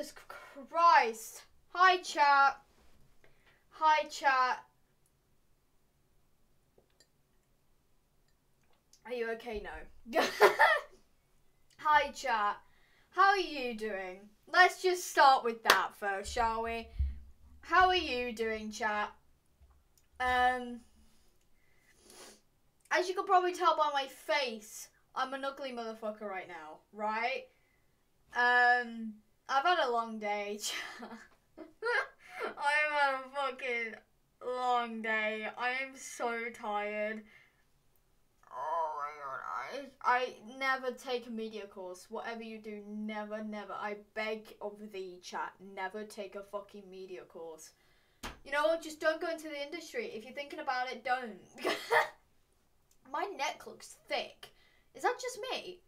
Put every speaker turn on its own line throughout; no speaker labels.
Jesus Christ. Hi, chat. Hi, chat. Are you okay? No. Hi, chat. How are you doing? Let's just start with that first, shall we? How are you doing, chat? Um, as you can probably tell by my face, I'm an ugly motherfucker right now, right? Um, I've had a long day. I've had a fucking long day. I am so tired. Oh my god, I I never take a media course. Whatever you do, never, never. I beg of thee, chat, never take a fucking media course. You know? Just don't go into the industry. If you're thinking about it, don't. my neck looks thick. Is that just me?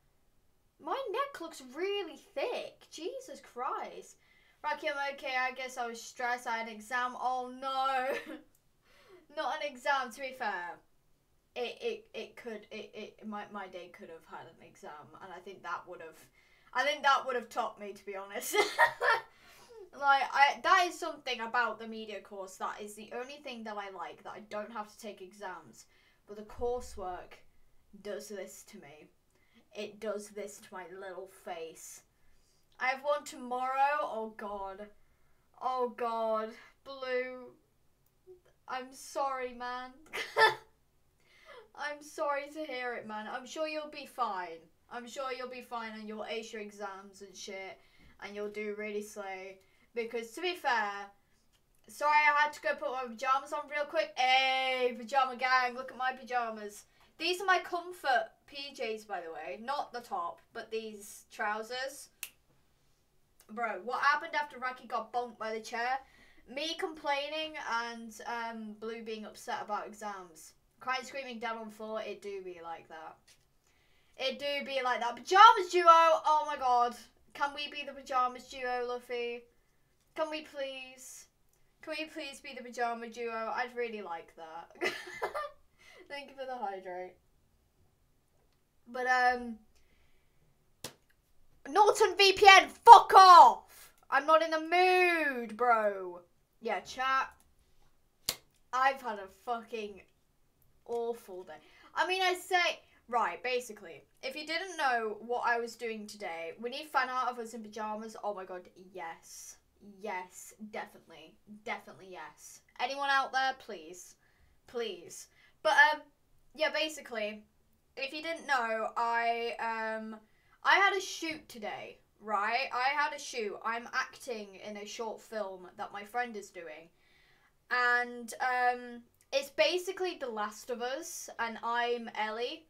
My neck looks really thick. Jesus Christ. Rocky, I'm okay. I guess I was stressed. I had an exam. Oh no. Not an exam, to be fair. It, it, it could it, it my, my day could have had an exam and I think that would have I think that would have topped me to be honest. like I that is something about the media course that is the only thing that I like that I don't have to take exams. But the coursework does this to me. It does this to my little face. I have one tomorrow. Oh god. Oh god. Blue. I'm sorry, man. I'm sorry to hear it, man. I'm sure you'll be fine. I'm sure you'll be fine and you'll ace your exams and shit and you'll do really slow. Because to be fair, sorry I had to go put my pajamas on real quick. Hey, pajama gang, look at my pajamas. These are my comfort PJs, by the way. Not the top, but these trousers. Bro, what happened after Rocky got bonked by the chair? Me complaining and um, Blue being upset about exams. Crying, screaming down on floor, it do be like that. It do be like that. Pajamas duo, oh my god. Can we be the pajamas duo, Luffy? Can we please? Can we please be the pajama duo? I'd really like that. Thank you for the hydrate. But um Norton VPN, fuck off! I'm not in the mood, bro. Yeah, chat. I've had a fucking awful day. I mean, I say, right, basically, if you didn't know what I was doing today, we need fan art of us in pajamas. Oh my god, yes. Yes, definitely. Definitely yes. Anyone out there, please. Please. But, um, yeah, basically, if you didn't know, I, um, I had a shoot today, right? I had a shoot. I'm acting in a short film that my friend is doing. And, um, it's basically The Last of Us, and I'm Ellie,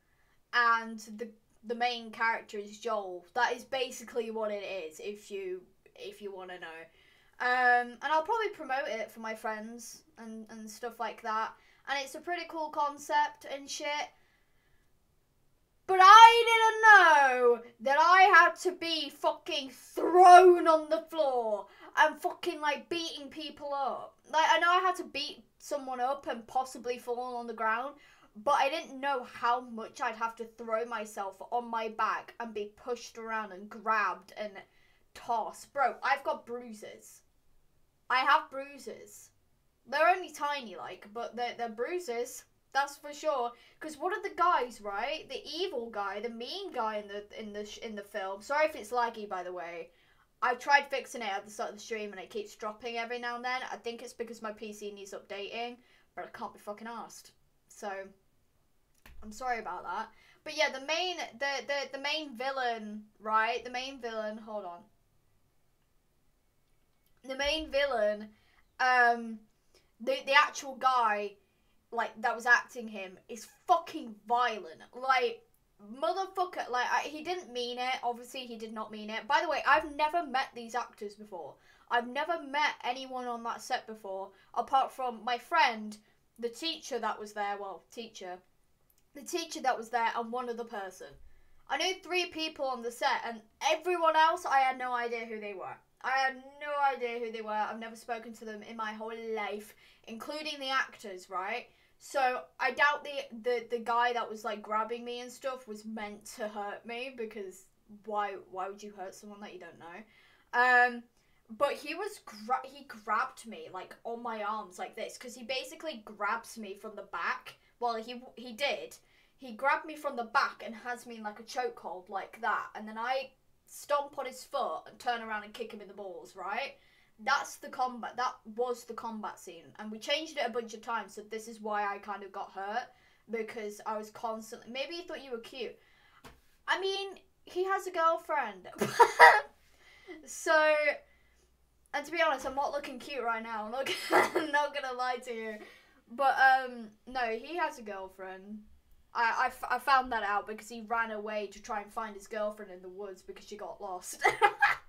and the the main character is Joel. That is basically what it is. If you if you want to know, um, and I'll probably promote it for my friends and and stuff like that. And it's a pretty cool concept and shit. But I didn't know that I had to be fucking thrown on the floor and fucking like beating people up. Like I know I had to beat someone up and possibly fall on the ground, but I didn't know how much I'd have to throw myself on my back and be pushed around and grabbed and tossed. Bro, I've got bruises. I have bruises. They're only tiny, like, but they're, they're bruises. That's for sure. Because one of the guys, right, the evil guy, the mean guy in the in the in the film. Sorry if it's laggy, by the way. I tried fixing it at the start of the stream and it keeps dropping every now and then. I think it's because my PC needs updating, but I can't be fucking asked. So I'm sorry about that. But yeah, the main the the the main villain, right? The main villain. Hold on. The main villain, um, the the actual guy, like that was acting him, is fucking violent. Like motherfucker like I, he didn't mean it. Obviously he did not mean it. By the way i've never met these actors before. I've never met anyone on that set before apart from my friend the teacher that was there. Well teacher. The teacher that was there and one other person. I knew three people on the set and everyone else i had no idea who they were. I had no idea who they were. I've never spoken to them in my whole life including the actors right so I doubt the, the the guy that was like grabbing me and stuff was meant to hurt me because why why would you hurt someone that you don't know? Um, but he was gra- he grabbed me like on my arms like this because he basically grabs me from the back. Well, he he did. He grabbed me from the back and has me in like a chokehold like that, and then I stomp on his foot and turn around and kick him in the balls. Right. That's the combat. That was the combat scene, and we changed it a bunch of times. So this is why I kind of got hurt because I was constantly. Maybe he thought you were cute. I mean, he has a girlfriend. so, and to be honest, I'm not looking cute right now. I'm not, not gonna lie to you. But, um, no, he has a girlfriend. I, I, f- I found that out because he ran away to try and find his girlfriend in the woods because she got lost.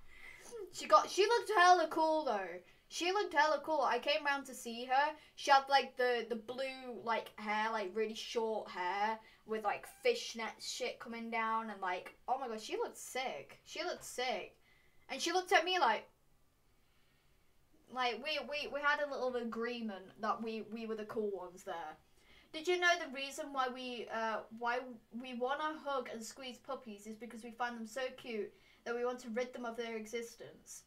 she got, she looked hella cool though. She looked hella cool. I came round to see her. She had like the the blue like hair, like really short hair with like fishnet shit coming down and like oh my god, she looked sick. She looked sick. And she looked at me like like we we, we had a little agreement that we we were the cool ones there. Did you know the reason why we uh why we want to hug and squeeze puppies is because we find them so cute that we want to rid them of their existence.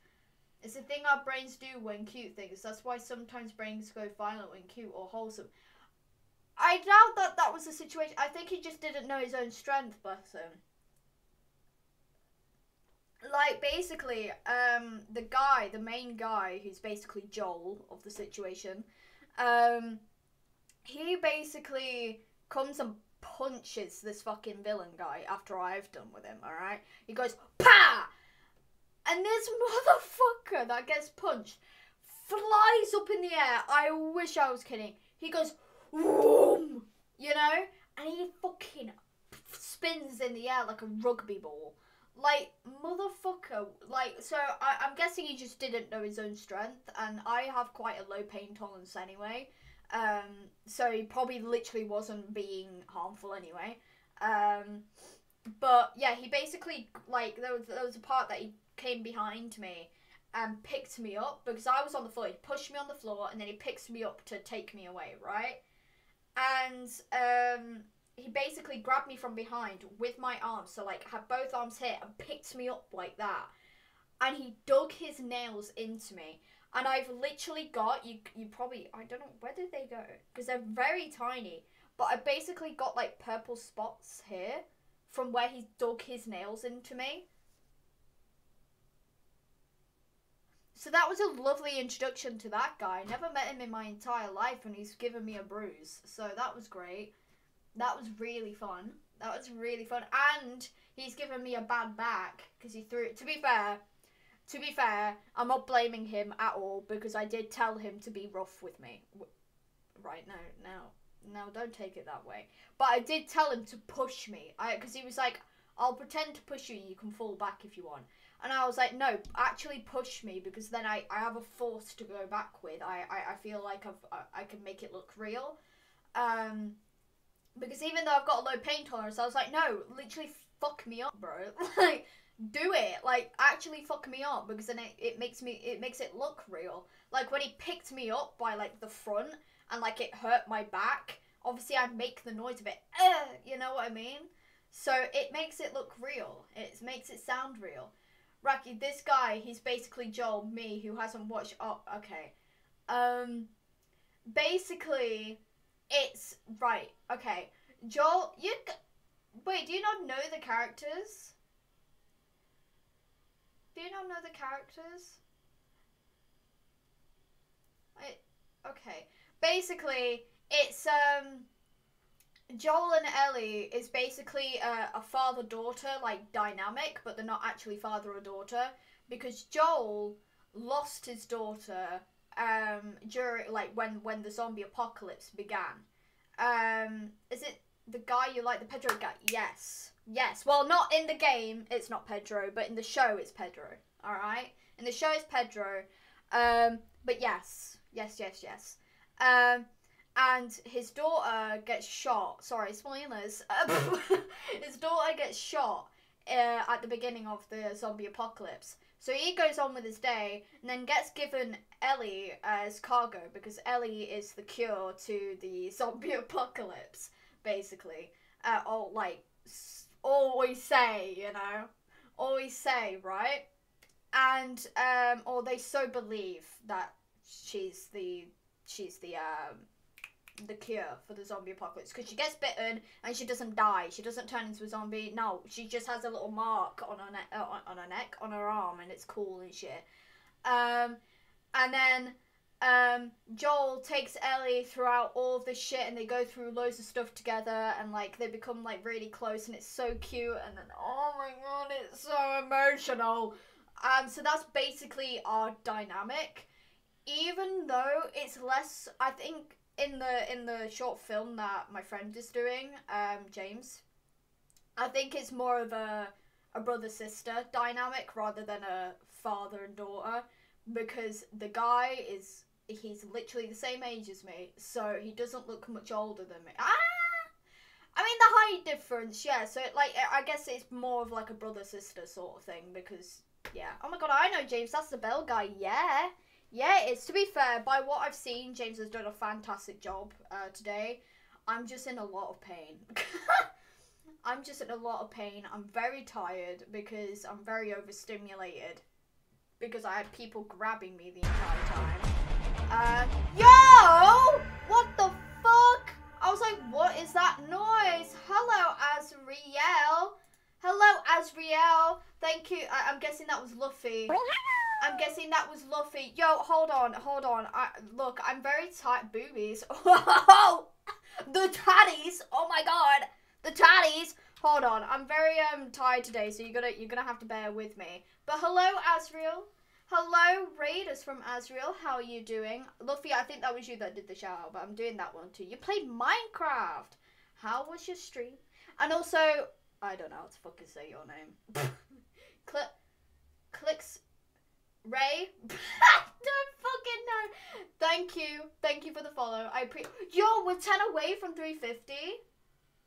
It's a thing our brains do when cute things. That's why sometimes brains go violent when cute or wholesome. I doubt that that was the situation. I think he just didn't know his own strength, bless him. Like basically, um, the guy, the main guy, who's basically Joel of the situation, um, he basically comes and punches this fucking villain guy after I've done with him. All right, he goes and this motherfucker that gets punched flies up in the air. I wish I was kidding. He goes, Vroom! you know, and he fucking spins in the air like a rugby ball. Like, motherfucker. Like, so I, I'm guessing he just didn't know his own strength, and I have quite a low pain tolerance anyway. Um, so he probably literally wasn't being harmful anyway. Um, but yeah, he basically, like, there was, there was a part that he came behind me and picked me up because I was on the floor. He pushed me on the floor and then he picks me up to take me away, right? And um, he basically grabbed me from behind with my arms, so like had both arms here and picked me up like that. And he dug his nails into me. And I've literally got you. You probably I don't know where did they go because they're very tiny. But I basically got like purple spots here from where he dug his nails into me. So that was a lovely introduction to that guy. Never met him in my entire life, and he's given me a bruise. So that was great. That was really fun. That was really fun, and he's given me a bad back because he threw it. To be fair, to be fair, I'm not blaming him at all because I did tell him to be rough with me. Right now, now, now, don't take it that way. But I did tell him to push me. I because he was like, "I'll pretend to push you. You can fall back if you want." And I was like, no, actually push me because then I, I have a force to go back with. I, I, I feel like I've, I, I can make it look real. Um, because even though I've got a low pain tolerance, I was like, no, literally fuck me up, bro. like, do it. Like, actually fuck me up because then it, it makes me, it makes it look real. Like, when he picked me up by, like, the front and, like, it hurt my back, obviously I make the noise of it, you know what I mean? So it makes it look real. It makes it sound real. Rocky, this guy, he's basically Joel, me, who hasn't watched. Oh, okay. Um, basically, it's right. Okay, Joel, you wait. Do you not know the characters? Do you not know the characters? I okay. Basically, it's um. Joel and Ellie is basically a, a father daughter like dynamic, but they're not actually father or daughter because Joel lost his daughter um during like when when the zombie apocalypse began. Um, is it the guy you like, the Pedro guy? Yes, yes. Well, not in the game, it's not Pedro, but in the show, it's Pedro. All right, in the show, it's Pedro. Um, but yes, yes, yes, yes. Um and his daughter gets shot. Sorry, spoilers. his daughter gets shot uh, at the beginning of the zombie apocalypse. So he goes on with his day and then gets given Ellie as cargo because Ellie is the cure to the zombie apocalypse, basically. Uh, or like always say, you know, always say, right? and um, or they so believe that she's the she's the um the cure for the zombie apocalypse because she gets bitten and she doesn't die. She doesn't turn into a zombie. No, she just has a little mark on her neck, uh, on, her neck, on her arm, and it's cool and shit. Um, and then um, Joel takes Ellie throughout all of this shit, and they go through loads of stuff together, and like they become like really close, and it's so cute. And then oh my god, it's so emotional. Um, so that's basically our dynamic. Even though it's less, I think in the in the short film that my friend is doing, um, James, I think it's more of a a brother sister dynamic rather than a father and daughter because the guy is he's literally the same age as me, so he doesn't look much older than me. Ah. I mean the height difference, yeah. So it, like I guess it's more of like a brother sister sort of thing because yeah. Oh my god, I know James. That's the bell guy. Yeah. Yeah, it's to be fair, by what I've seen, James has done a fantastic job uh, today. I'm just in a lot of pain. I'm just in a lot of pain. I'm very tired because I'm very overstimulated. Because I had people grabbing me the entire time. Uh, yo! What the fuck? I was like, what is that noise? Hello, Azriel. Hello, Azriel. Thank you. I- am guessing that was Luffy. I'm guessing that was Luffy. Yo, hold on, hold on. I, look, I'm very tight. Boobies. Oh, the tatties. Oh my god, the tatties. Hold on, I'm very um tired today, so you're gonna you're gonna have to bear with me. But hello, Azriel. Hello, Raiders from Azriel. How are you doing? Luffy, I think that was you that did the shout out, but I'm doing that one too. You played Minecraft. How was your stream? And also, I don't know how to fucking say your name. Click, clicks Ray? don't fucking know. Thank you. Thank you for the follow. I pre- Yo, we're 10 away from 350.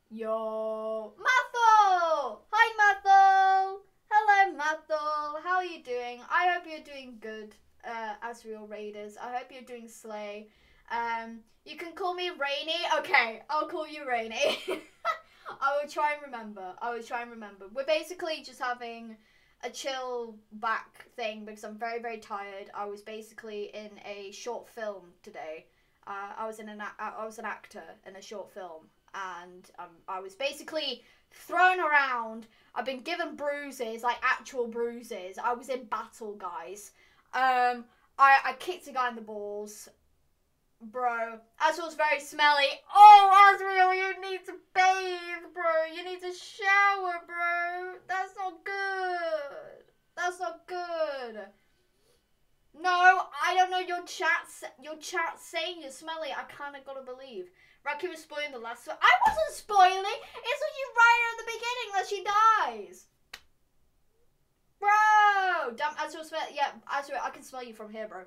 Yo. Mathel! Hi, Mathel! Hello, Mathel. How are you doing? I hope you're doing good, uh, Azriel Raiders. I hope you're doing slay. Um, you can call me Rainy. Okay, I'll call you Rainy. I will try and remember. I will try and remember. We're basically just having a chill back thing because I'm very very tired. I was basically in a short film today. Uh, I was in an I was an actor in a short film, and um, I was basically thrown around. I've been given bruises, like actual bruises. I was in battle, guys. Um, I I kicked a guy in the balls. Bro, Azriel's very smelly. Oh, Azriel, you need to bathe, bro. You need to shower, bro. That's not good. That's not good. No, I don't know your chat. Your chat saying you're smelly. I kind of gotta believe. Rocky was spoiling the last one. I wasn't spoiling. It's what you right at the beginning that she dies. Bro, damn, Azriel smell. Yeah, Azriel, I can smell you from here, bro.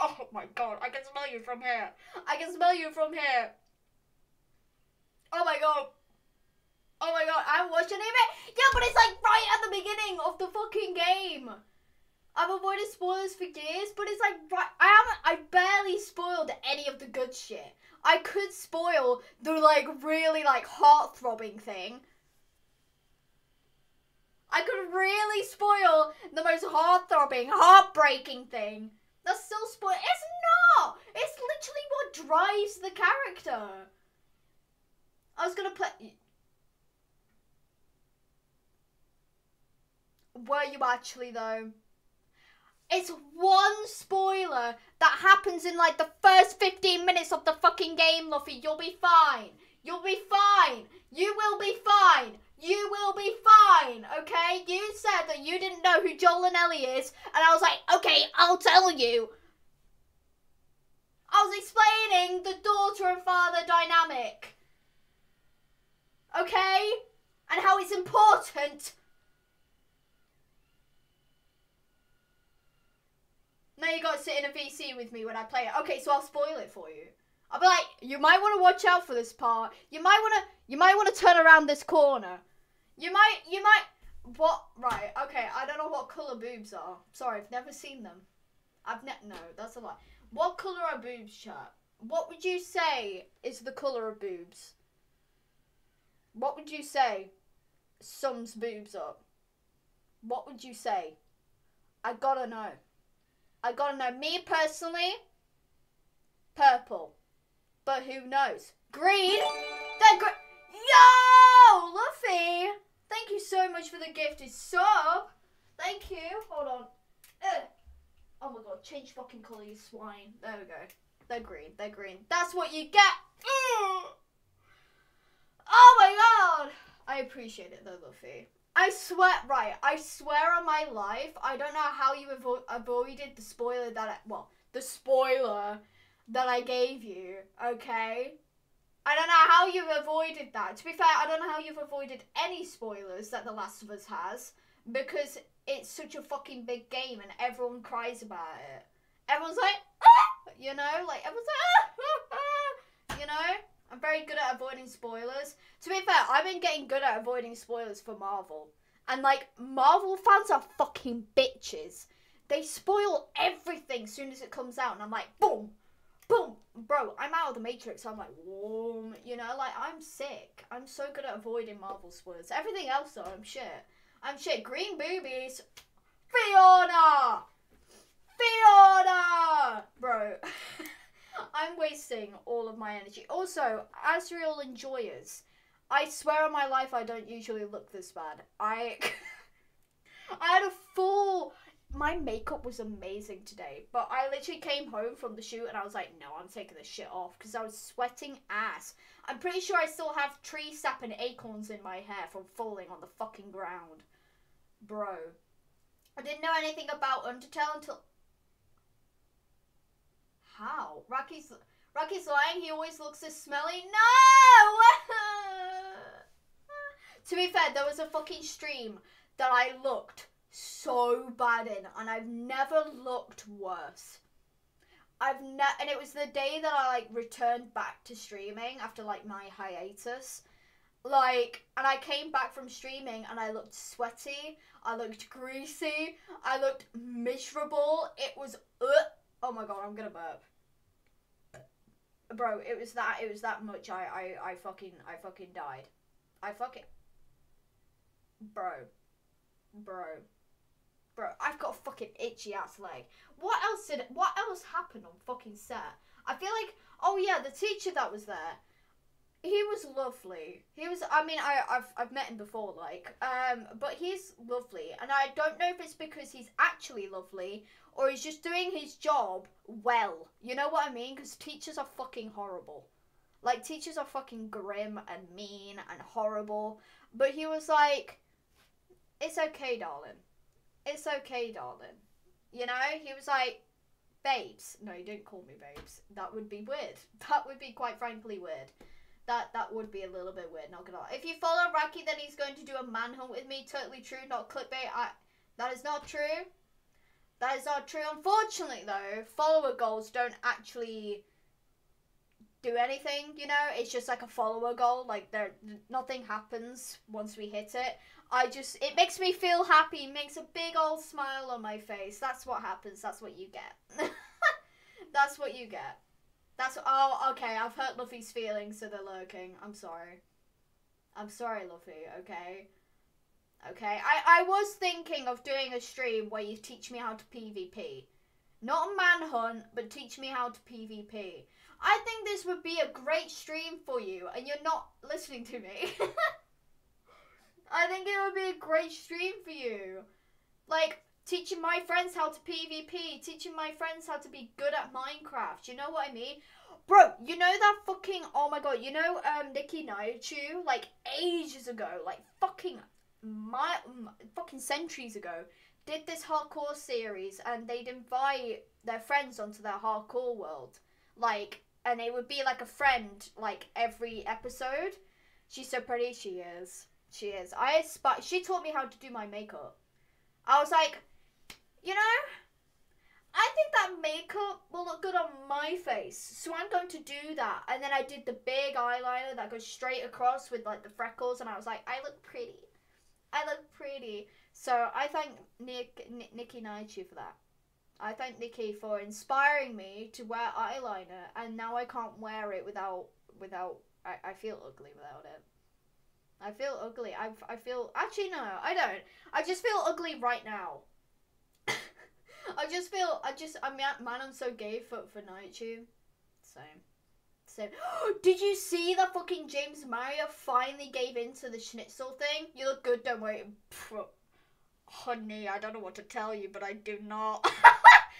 Oh my god, I can smell you from here. I can smell you from here. Oh my god. Oh my god, I'm watching it. Yeah, but it's like right at the beginning of the fucking game. I've avoided spoilers for years, but it's like right. I haven't. I barely spoiled any of the good shit. I could spoil the like really like heart throbbing thing. I could really spoil the most heart throbbing, heartbreaking thing. That's still spoil. It's not. It's literally what drives the character. I was gonna play. Were you actually though? It's one spoiler that happens in like the first 15 minutes of the fucking game, Luffy. You'll be fine. You'll be fine. You will be fine. You will be fine, okay? You said that you didn't know who Joel and Ellie is, and I was like, okay, I'll tell you. I was explaining the daughter and father dynamic. Okay? And how it's important. Now you gotta sit in a VC with me when I play it. Okay, so I'll spoil it for you. I'll be like, you might want to watch out for this part. You might want to, you might want to turn around this corner. You might, you might, what, right, okay, I don't know what colour boobs are. Sorry, I've never seen them. I've ne- no, that's a lie. What colour are boobs, chat? What would you say is the colour of boobs? What would you say sums boobs up? What would you say? I gotta know. I gotta know. Me personally, purple. But who knows? Green? They're gr- Yo! Luffy! Thank you so much for the gifted sub. Thank you. Hold on. Ugh. Oh my god, change fucking colour, you swine. There we go. They're green. They're green. That's what you get. Ugh. Oh my god! I appreciate it though, Luffy. I swear, right, I swear on my life, I don't know how you avo- avoided the spoiler that I, well, the spoiler that I gave you, okay? I don't know how you've avoided that. To be fair, I don't know how you've avoided any spoilers that The Last of Us has because it's such a fucking big game and everyone cries about it. Everyone's like, ah! you know, like everyone's like, ah, you know. I'm very good at avoiding spoilers. To be fair, I've been getting good at avoiding spoilers for Marvel. And like Marvel fans are fucking bitches. They spoil everything as soon as it comes out and I'm like, boom, boom, bro, I'm out of the Matrix. I'm like, whoa, you know, like I'm sick. I'm so good at avoiding Marvel spoilers. Everything else though, I'm shit. I'm shit. Green boobies, Fiona, Fiona, bro. I'm wasting all of my energy. Also, Azriel enjoyers, I swear on my life I don't usually look this bad. I I had a full my makeup was amazing today, but I literally came home from the shoot and I was like, no, I'm taking this shit off because I was sweating ass. I'm pretty sure I still have tree sap and acorns in my hair from falling on the fucking ground. Bro. I didn't know anything about Undertale until how? Rocky's Rocky's lying. He always looks so smelly. No. to be fair, there was a fucking stream that I looked so bad in, and I've never looked worse. I've ne- and it was the day that I like returned back to streaming after like my hiatus. Like, and I came back from streaming and I looked sweaty, I looked greasy, I looked miserable. It was, uh, oh my god, I'm gonna burp bro it was that it was that much i i, I fucking i fucking died i fucking bro bro bro i've got a fucking itchy ass leg what else did what else happened on fucking set i feel like oh yeah the teacher that was there he was lovely. He was. I mean, I, I've I've met him before, like, um, but he's lovely, and I don't know if it's because he's actually lovely or he's just doing his job well. You know what I mean? Because teachers are fucking horrible. Like teachers are fucking grim and mean and horrible. But he was like, "It's okay, darling. It's okay, darling." You know, he was like, "Babes." No, he didn't call me babes. That would be weird. That would be quite frankly weird that that would be a little bit weird. Not gonna lie. If you follow Raki, then he's going to do a manhunt with me. Totally true, not clickbait. I that is not true. That is not true. Unfortunately, though, follower goals don't actually do anything. You know, it's just like a follower goal. Like there, nothing happens once we hit it. I just it makes me feel happy. Makes a big old smile on my face. That's what happens. That's what you get. That's what you get. That's oh okay. I've hurt Luffy's feelings, so they're lurking. I'm sorry. I'm sorry, Luffy. Okay. Okay. I I was thinking of doing a stream where you teach me how to PvP, not a manhunt, but teach me how to PvP. I think this would be a great stream for you, and you're not listening to me. I think it would be a great stream for you. Like, teaching my friends how to PvP, teaching my friends how to be good at Minecraft. You know what I mean? Bro, you know that fucking oh my god, you know um Niki Nihachu like ages ago, like fucking my fucking centuries ago, did this hardcore series and they'd invite their friends onto their hardcore world. Like and it would be like a friend like every episode. She's so pretty, she is. She is. I aspire she taught me how to do my makeup. I was like, you know, I think that makeup will look good on my face. So I'm going to do that. And then I did the big eyeliner that goes straight across with like the freckles. And I was like, I look pretty. I look pretty. So I thank Nick, Nick Niki Nihachu for that. I thank Nikki for inspiring me to wear eyeliner. And now I can't wear it without, without, I, I feel ugly without it. I feel ugly. I, I feel, actually no, I don't. I just feel ugly right now. I just feel I just I mean man I'm so gay for for Nightube. Same. Same. Did you see that fucking James Mario finally gave in to the schnitzel thing? You look good, don't worry. Honey, I don't know what to tell you, but I do not.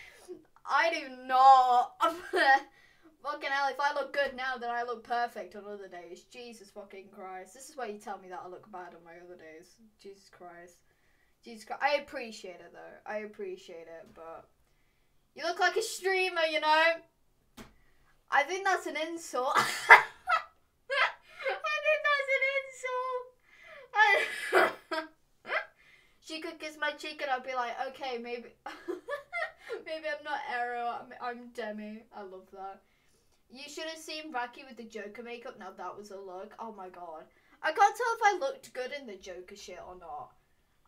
I do not. fucking hell, if I look good now, then I look perfect on other days. Jesus fucking Christ. This is why you tell me that I look bad on my other days. Jesus Christ. Jesus Christ. I appreciate it though. I appreciate it, but you look like a streamer, you know. I think that's an insult. I think that's an insult. she could kiss my cheek and I'd be like, okay, maybe, maybe I'm not aro. I'm, I'm Demi. I love that. You should have seen Raki with the Joker makeup. Now that was a look. Oh my god. I can't tell if I looked good in the Joker shit or not.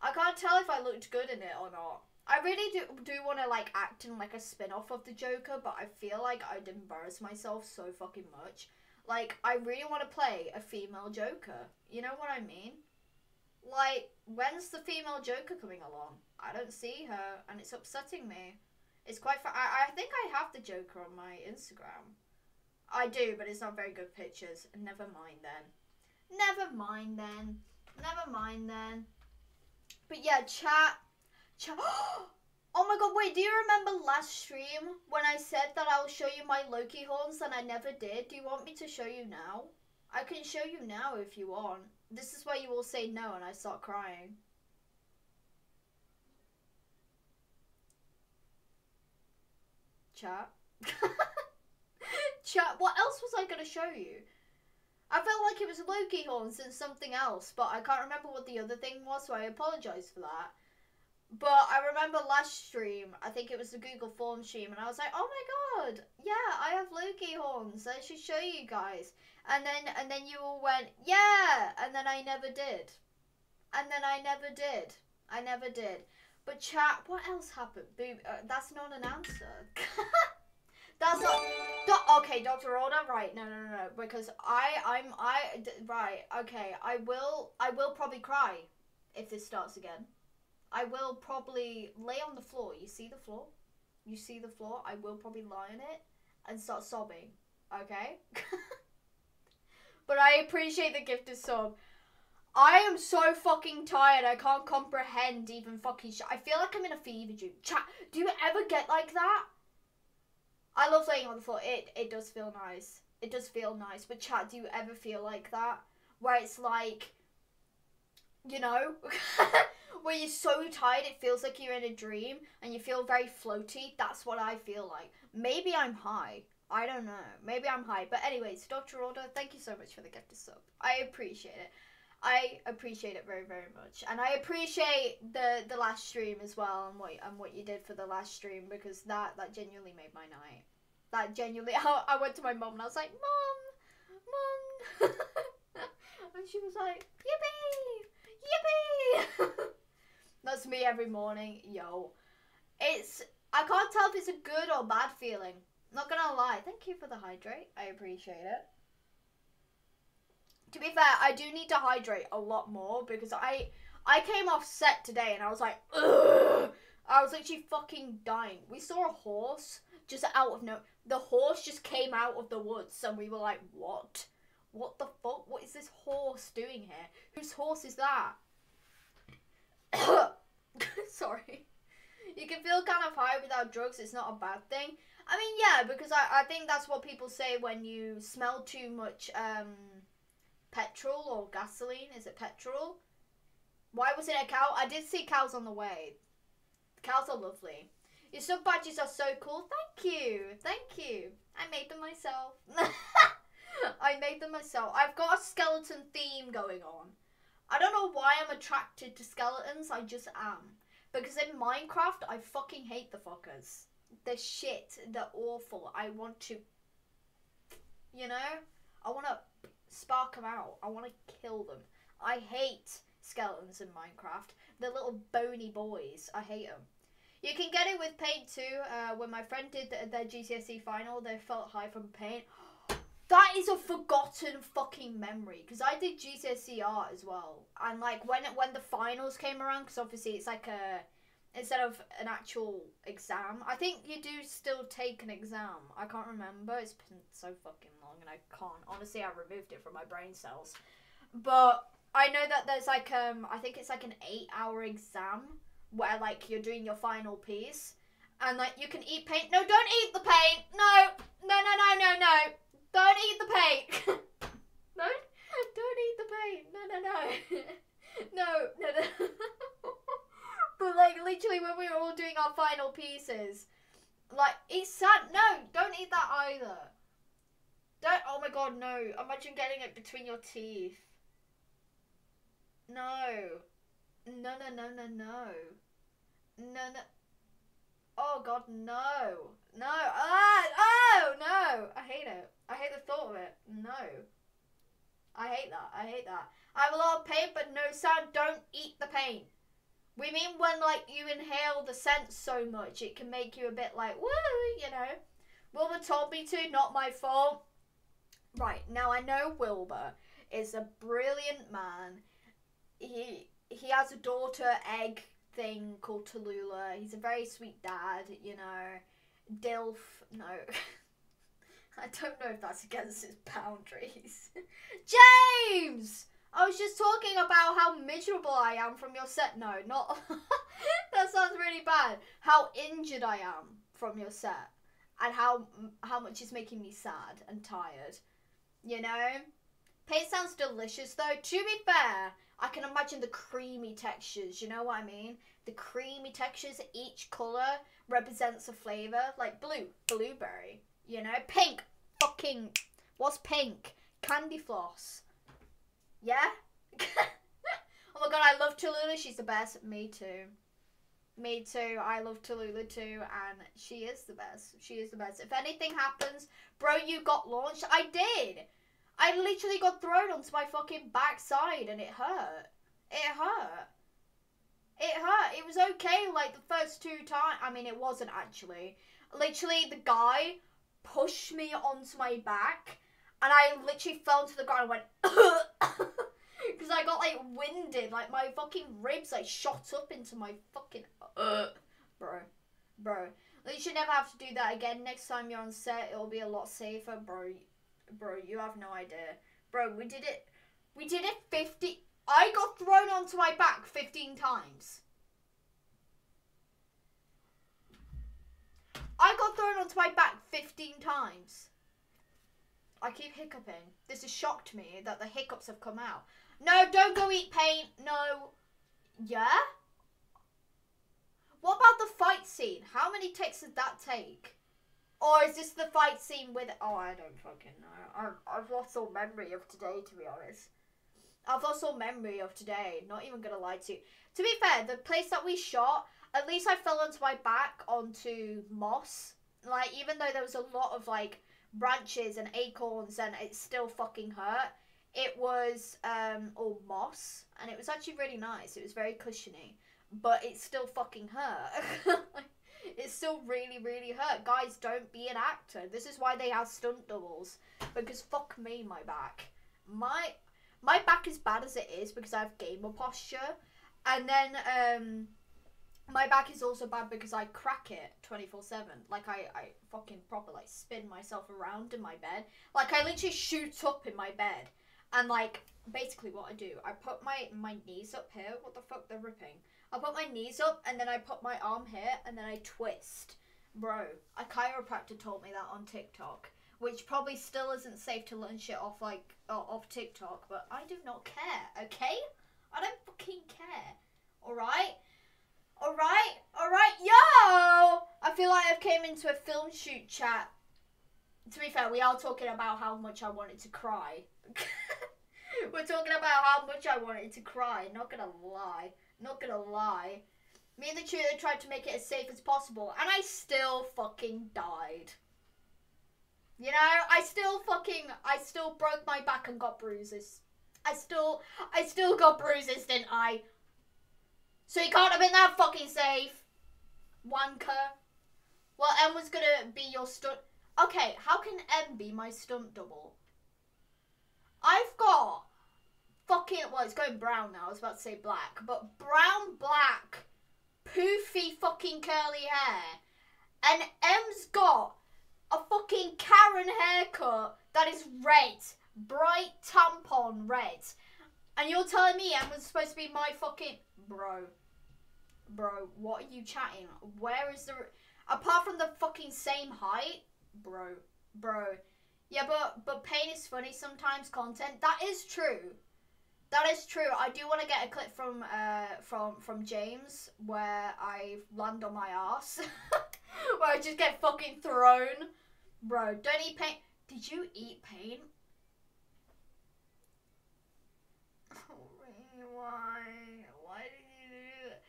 I can't tell if I looked good in it or not. I really do do want to like act in like a spin off of the Joker, but I feel like I'd embarrass myself so fucking much. Like I really want to play a female Joker. You know what I mean? Like when's the female Joker coming along? I don't see her, and it's upsetting me. It's quite. I I think I have the Joker on my Instagram. I do, but it's not very good pictures. Never mind then. Never mind then. Never mind then. But yeah, chat. Chat. Oh my god, wait, do you remember last stream when I said that I'll show you my Loki horns and I never did? Do you want me to show you now? I can show you now if you want. This is why you all say no and I start crying. Chat. Chat, what else was I going to show you? I felt like it was Loki horns and something else, but I can't remember what the other thing was, so I apologise for that. But I remember last stream, I think it was the Google Form stream, and I was like, oh my god, yeah, I have Loki horns. I should show you guys. And then and then you all went, yeah, and then I never did. And then I never did. I never did. But chat, what else happened? Boob, uh, that's not an answer. That's not. Do- okay, Doctor Order. Right. No, no, no, no. Because I, I'm, I. D- right. Okay. I will. I will probably cry if this starts again. I will probably lay on the floor. You see the floor? You see the floor? I will probably lie on it and start sobbing. Okay. but I appreciate the gift of sub. I am so fucking tired. I can't comprehend even fucking. I feel like I'm in a fever dream. Chat. Do you ever get like that? I love laying on the floor. It it does feel nice. It does feel nice. But chat, do you ever feel like that? Where it's like, you know, where you're so tired it feels like you're in a dream and you feel very floaty. That's what I feel like. Maybe I'm high. I don't know. Maybe I'm high. But anyways, Dr. Order, thank you so much for the gift of sub. I appreciate it. I appreciate it very very much, and I appreciate the the last stream as well, and what and what you did for the last stream because that that genuinely made my night. That genuinely, I, I went to my mom and I was like, "Mom, mom," and she was like, "Yippee, yippee!" That's me every morning, yo. It's I can't tell if it's a good or bad feeling. Not gonna lie. Thank you for the hydrate. I appreciate it to be fair, I do need to hydrate a lot more because I I came off set today and I was like, Ugh! I was literally fucking dying. We saw a horse just out of no. The horse just came out of the woods and we were like, what? What the fuck? What is this horse doing here? Whose horse is that? Sorry. You can feel kind of high without drugs. It's not a bad thing. I mean, yeah, because I, I think that's what people say when you smell too much um, petrol or gasoline. Is it petrol? Why was it a cow? I did see cows on the way. cows are lovely. Your sub badges are so cool. Thank you. Thank you. I made them myself. I made them myself. I've got a skeleton theme going on. I don't know why I'm attracted to skeletons. I just am. Because in Minecraft, I fucking hate the fuckers. They're shit. They're awful. I want to, you know, I want to spark them out. I want to kill them. I hate skeletons in Minecraft. They're little bony boys. I hate them. You can get it with paint too. Uh, when my friend did their GCSE final, they felt high from paint. That is a forgotten fucking memory because I did GCSE art as well, and like when when the finals came around, because obviously it's like a instead of an actual exam. I think you do still take an exam. I can't remember. It's been so fucking long and I can't. Honestly, I removed it from my brain cells. But I know that there's like um I think it's like an 8-hour exam where like you're doing your final piece and like you can eat paint. No, don't eat the paint. No. No, no, no, no, no. Don't eat the paint. don't don't eat the paint. No, no, no. no, no, no. But like literally when we were all doing our final pieces, like eat sand. No, don't eat that either. Don't. Oh my god, no! Imagine getting it between your teeth. No. No, no, no, no, no. No, no. Oh god, no. No. Ah, oh, no. I hate it. I hate the thought of it. No. I hate that. I hate that. I have a lot of paint, but no sound. Don't eat the paint. We mean when like you inhale the scent so much, it can make you a bit like woo, you know. Wilbur told me to, not my fault. Right now, I know Wilbur is a brilliant man. He he has a daughter egg thing called Tallulah. He's a very sweet dad, you know. Dilf, no. I don't know if that's against his boundaries. James! I was just talking about how miserable I am from your set. No, not. that sounds really bad. How injured I am from your set, and how how much it's making me sad and tired. You know, paint sounds delicious though. To be fair, I can imagine the creamy textures. You know what I mean? The creamy textures. Each color represents a flavor, like blue, blueberry. You know, pink, fucking. What's pink? Candy floss. Yeah? oh my god, I love Tallulah. She's the best. Me too. Me too. I love Tallulah too, and she is the best. She is the best. If anything happens, bro, you got launched. I did. I literally got thrown onto my fucking backside, and it hurt. It hurt. It hurt. It was okay, like the first two times. I mean, it wasn't actually. Literally, the guy pushed me onto my back and I literally fell to the ground and went because I got like winded, like my fucking ribs like shot up into my fucking uh, bro, bro. You should never have to do that again. Next time you're on set, it'll be a lot safer, bro. Bro, you have no idea, bro. We did it. We did it fifty. I got thrown onto my back fifteen times. I got thrown onto my back 15 times. I keep hiccuping. This has shocked me that the hiccups have come out. No, don't go eat paint. No. Yeah? What about the fight scene? How many takes did that take? Or is this the fight scene with... Oh, I don't fucking know. I've, I've lost all memory of today, to be honest. I've lost all memory of today. Not even going to lie to you. To be fair, the place that we shot, at least I fell onto my back onto moss. Like, even though there was a lot of, like branches and acorns and it still fucking hurt. It was um, all moss and it was actually really nice. It was very cushiony, but it still fucking hurt. it still really, really hurt. Guys, don't be an actor. This is why they have stunt doubles because fuck me, my back. My my back is bad as it is because I have gamer posture, and then um my back is also bad because I crack it 24 7. Like, I, I fucking proper, like, spin myself around in my bed. Like, I literally shoot up in my bed. And, like, basically what I do, I put my, my knees up here. What the fuck? They're ripping. I put my knees up and then I put my arm here and then I twist. Bro, a chiropractor told me that on TikTok. Which probably still isn't safe to learn shit off, like, off TikTok. But I do not care, okay? I don't fucking care. Alright? All right, all right, yo! I feel like I've came into a film shoot chat. To be fair, we are talking about how much I wanted to cry. We're talking about how much I wanted to cry. Not gonna lie, not gonna lie. Me and the tutor tried to make it as safe as possible, and I still fucking died. You know, I still fucking, I still broke my back and got bruises. I still, I still got bruises, didn't I? So he can't have been that fucking safe. Wanker. Well, M was gonna be your stunt. Okay, how can M be my stunt double? I've got fucking. Well, it's going brown now. I was about to say black, but brown, black, poofy fucking curly hair, and M's got a fucking Karen haircut that is red, bright tampon red, and you're telling me M was supposed to be my fucking bro, bro. What are you chatting? Where is the apart from the fucking same height, bro, bro? Yeah, but but pain is funny sometimes. Content that is true. That is true. I do want to get a clip from uh from from James where I land on my ass, where I just get fucking thrown, bro. Don't eat paint. Did you eat paint? Why? Why did you do that?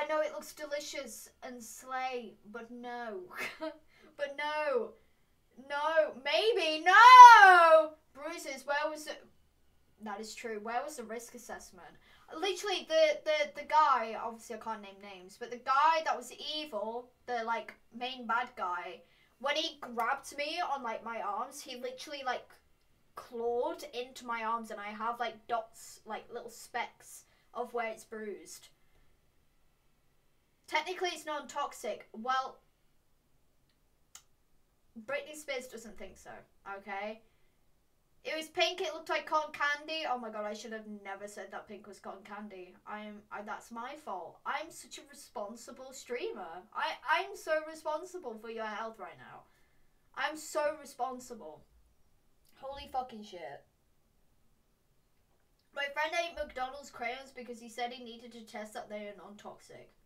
I know it looks delicious and slay, but no, but no, no, maybe no bruises. Where was it? That is true. Where was the risk assessment? Literally, the the the guy. Obviously, I can't name names, but the guy that was evil, the like main bad guy, when he grabbed me on like my arms, he literally like clawed into my arms, and I have like dots, like little specks of where it's bruised. Technically, it's non-toxic. Well, Britney Spears doesn't think so. Okay. It was pink. It looked like cotton candy. Oh my god! I should have never said that pink was cotton candy. I'm. I, that's my fault. I'm such a responsible streamer. I. I'm so responsible for your health right now. I'm so responsible. Holy fucking shit. My friend ate McDonald's crayons because he said he needed to test that they are non-toxic. The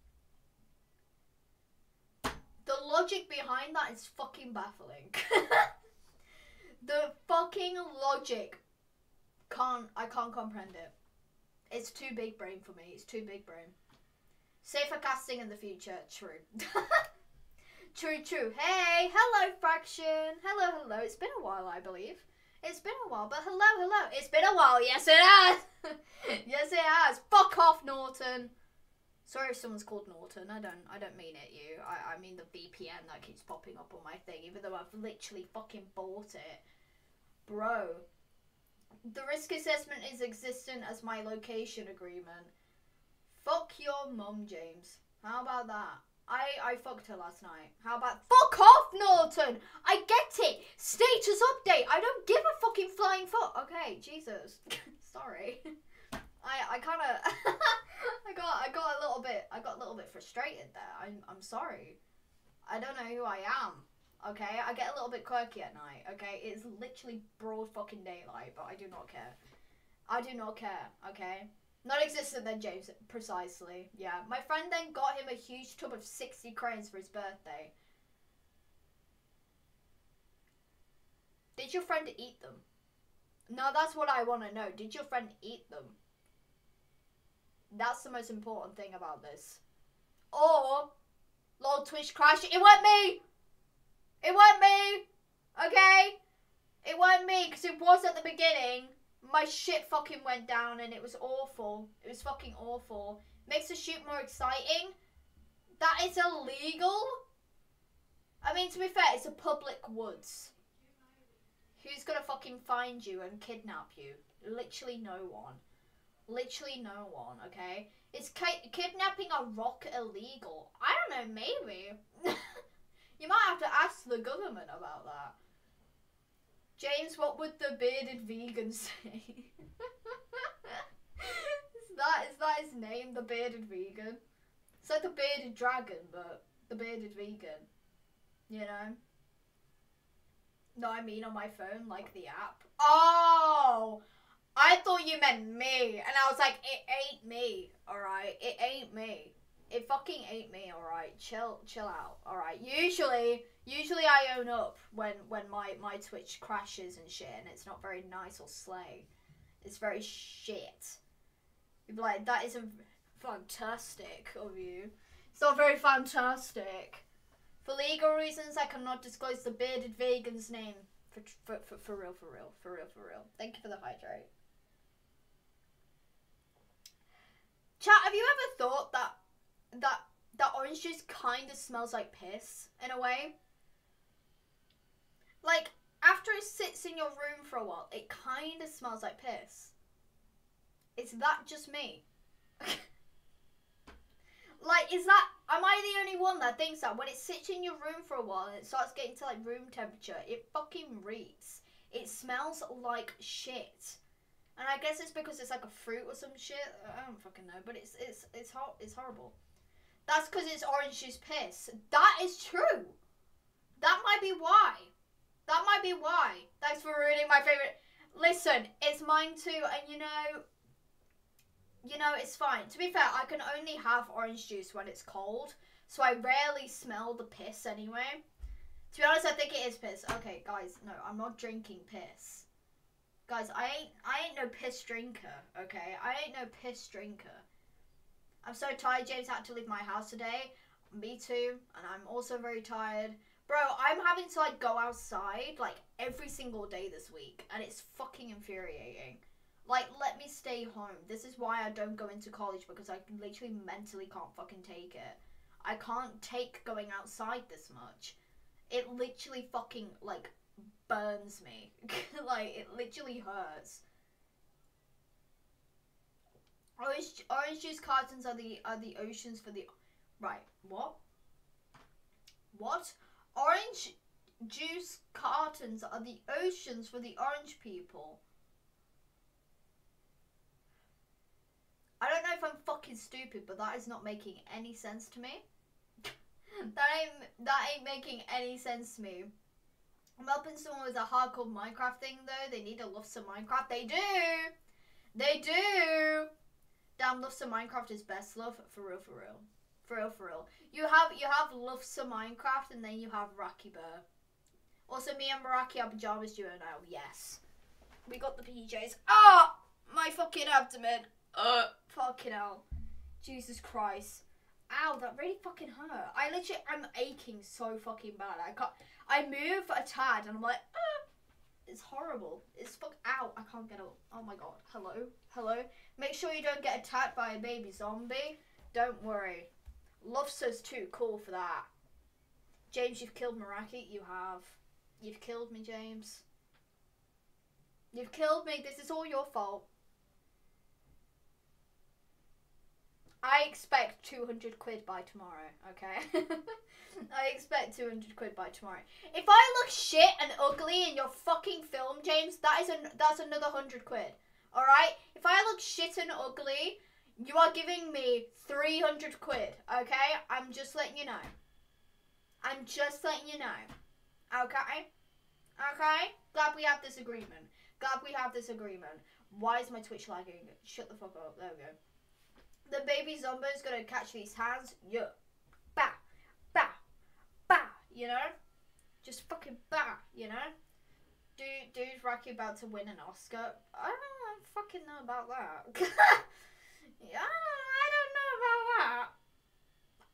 logic behind that is fucking baffling. the fucking logic can't I can't comprehend it. It's too big brain for me. It's too big brain. Safer casting in the future. True. true, true. Hey, hello, Fraction. Hello, hello. It's been a while, I believe. It's been a while, but hello, hello. It's been a while. Yes, it has. yes, it has. Fuck off, Norton. Sorry if someone's called Norton. I don't. I don't mean it. You. I. I mean the VPN that keeps popping up on my thing, even though I've literally fucking bought it, bro. The risk assessment is existent as my location agreement. Fuck your mum, James. How about that? I I fucked her last night. How about fuck off, Norton? I get it. Status update. I don't give a fucking flying fuck. Okay, Jesus. Sorry. I I kind of I got I got a little bit I got a little bit frustrated there. I'm I'm sorry. I don't know who I am. Okay, I get a little bit quirky at night. Okay, it's literally broad fucking daylight, but I do not care. I do not care. Okay. Not existent then, James. Precisely. Yeah. My friend then got him a huge tub of 60 crayons for his birthday. Did your friend eat them? No, that's what I want to know. Did your friend eat them? That's the most important thing about this. Or, Lord Twitch crash. It weren't me! It weren't me! Okay? It weren't me, because it was at the beginning. My shit fucking went down and it was awful. It was fucking awful. Makes the shoot more exciting. That is illegal? I mean, to be fair, it's a public woods. Who's gonna fucking find you and kidnap you? Literally no one. Literally no one, okay? Is ki- kidnapping a rock illegal? I don't know, maybe. you might have to ask the government about that. James, what would the bearded vegan say? is that is that his name, the bearded vegan? It's like the bearded dragon, but the bearded vegan. You know? No, I mean on my phone, like the app. Oh! I thought you meant me, and I was like, it ain't me, alright? It ain't me. It fucking ain't me, alright? Chill, chill out, alright? Usually, usually I own up when when my my Twitch crashes and shit, and it's not very nice or slay. It's very shit. You'd be like, that isn't fantastic of you. It's not very fantastic. For legal reasons, I cannot disclose the bearded vegan's name. For, for, for, for real, for real, for real, for real. Thank you for the hydrate. Chat, have you ever thought that that that orange juice kind of smells like piss in a way? Like after it sits in your room for a while, it kind of smells like piss. Is that just me? like, is that? Am I the only one that thinks that when it sits in your room for a while and it starts getting to like room temperature, it fucking reeks. It smells like shit. And I guess it's because it's like a fruit or some shit. I don't fucking know, but it's it's it's hot. It's horrible. That's because it's orange juice piss. That is true. That might be why. That might be why. Thanks for ruining my favorite. Listen, it's mine too, and you know, you know, it's fine. To be fair, I can only have orange juice when it's cold, so I rarely smell the piss anyway. To be honest, I think it is piss. Okay, guys, no, I'm not drinking piss. Guys, I ain't I ain't no piss drinker, okay? I ain't no piss drinker. I'm so tired. James had to leave my house today. Me too, and I'm also very tired. Bro, I'm having to like go outside like every single day this week, and it's fucking infuriating. Like, let me stay home. This is why I don't go into college because I literally mentally can't fucking take it. I can't take going outside this much. It literally fucking like burns me. like it literally hurts. Orange, orange juice cartons are the are the oceans for the right. What? What? Orange juice cartons are the oceans for the orange people. I don't know if I'm fucking stupid, but that is not making any sense to me. that ain't that ain't making any sense to me. I'm helping someone with a hardcore Minecraft thing though. They need to love some Minecraft. They do. They do. Damn, love some Minecraft is best love for real, for real, for real, for real. You have you have love some Minecraft, and then you have Rocky Bear. Also, me and Meraki are pajamas duo now. Yes, we got the PJs. Ah, oh, my fucking abdomen. Uh, fucking hell. Jesus Christ. Ow, that really fucking hurt. I literally, I'm aching so fucking bad. I can't, I move a tad and I'm like, ah, it's horrible. It's fuck out. I can't get up. Oh my god. Hello? Hello? Make sure you don't get attacked by a baby zombie. Don't worry. Lufsa's too cool for that. James, you've killed Meraki. You have. You've killed me, James. You've killed me. This is all your fault. I expect 200 quid by tomorrow, okay? I expect 200 quid by tomorrow. If I look shit and ugly in your fucking film, James, that is an, that's another 100 quid. Alright? If I look shit and ugly, you are giving me 300 quid, okay? I'm just letting you know. I'm just letting you know. Okay? Okay? Glad we have this agreement. Glad we have this agreement. Why is my Twitch lagging? Shut the fuck up. There we go. The baby zombie is gonna catch these hands. Yeah. Bah. Bah. Bah. You know? Just fucking bah. You know? Dude, dude's Rocky about to win an Oscar. I don't fucking know about that. yeah, I don't know about that.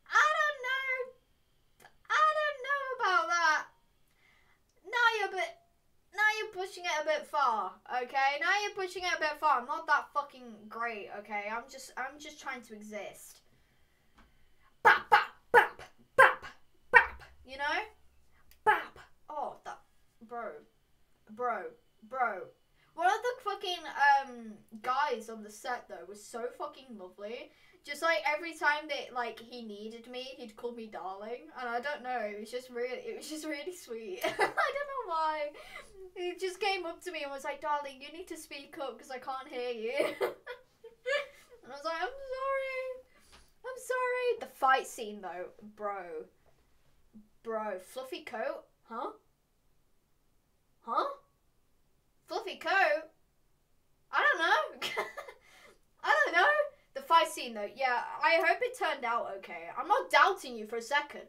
I don't know. I don't know about that. Now you're a bit now you're pushing it a bit far, okay? Now you're pushing it a bit far. I'm not that fucking great, okay? I'm just I'm just trying to exist. Bap bap bap bap bap. You know? Bap. Oh, that bro, bro, bro. One of the fucking um guys on the set though was so fucking lovely. Just like every time that like he needed me, he'd call me darling, and I don't know. It was just really, it was just really sweet. I don't know why. He just came up to me and was like, "Darling, you need to speak up because I can't hear you." and I was like, "I'm sorry, I'm sorry." The fight scene though, bro, bro, fluffy coat, huh? Huh? Fluffy coat? I don't know. I don't know. The fight scene though, yeah, I hope it turned out okay. I'm not doubting you for a second,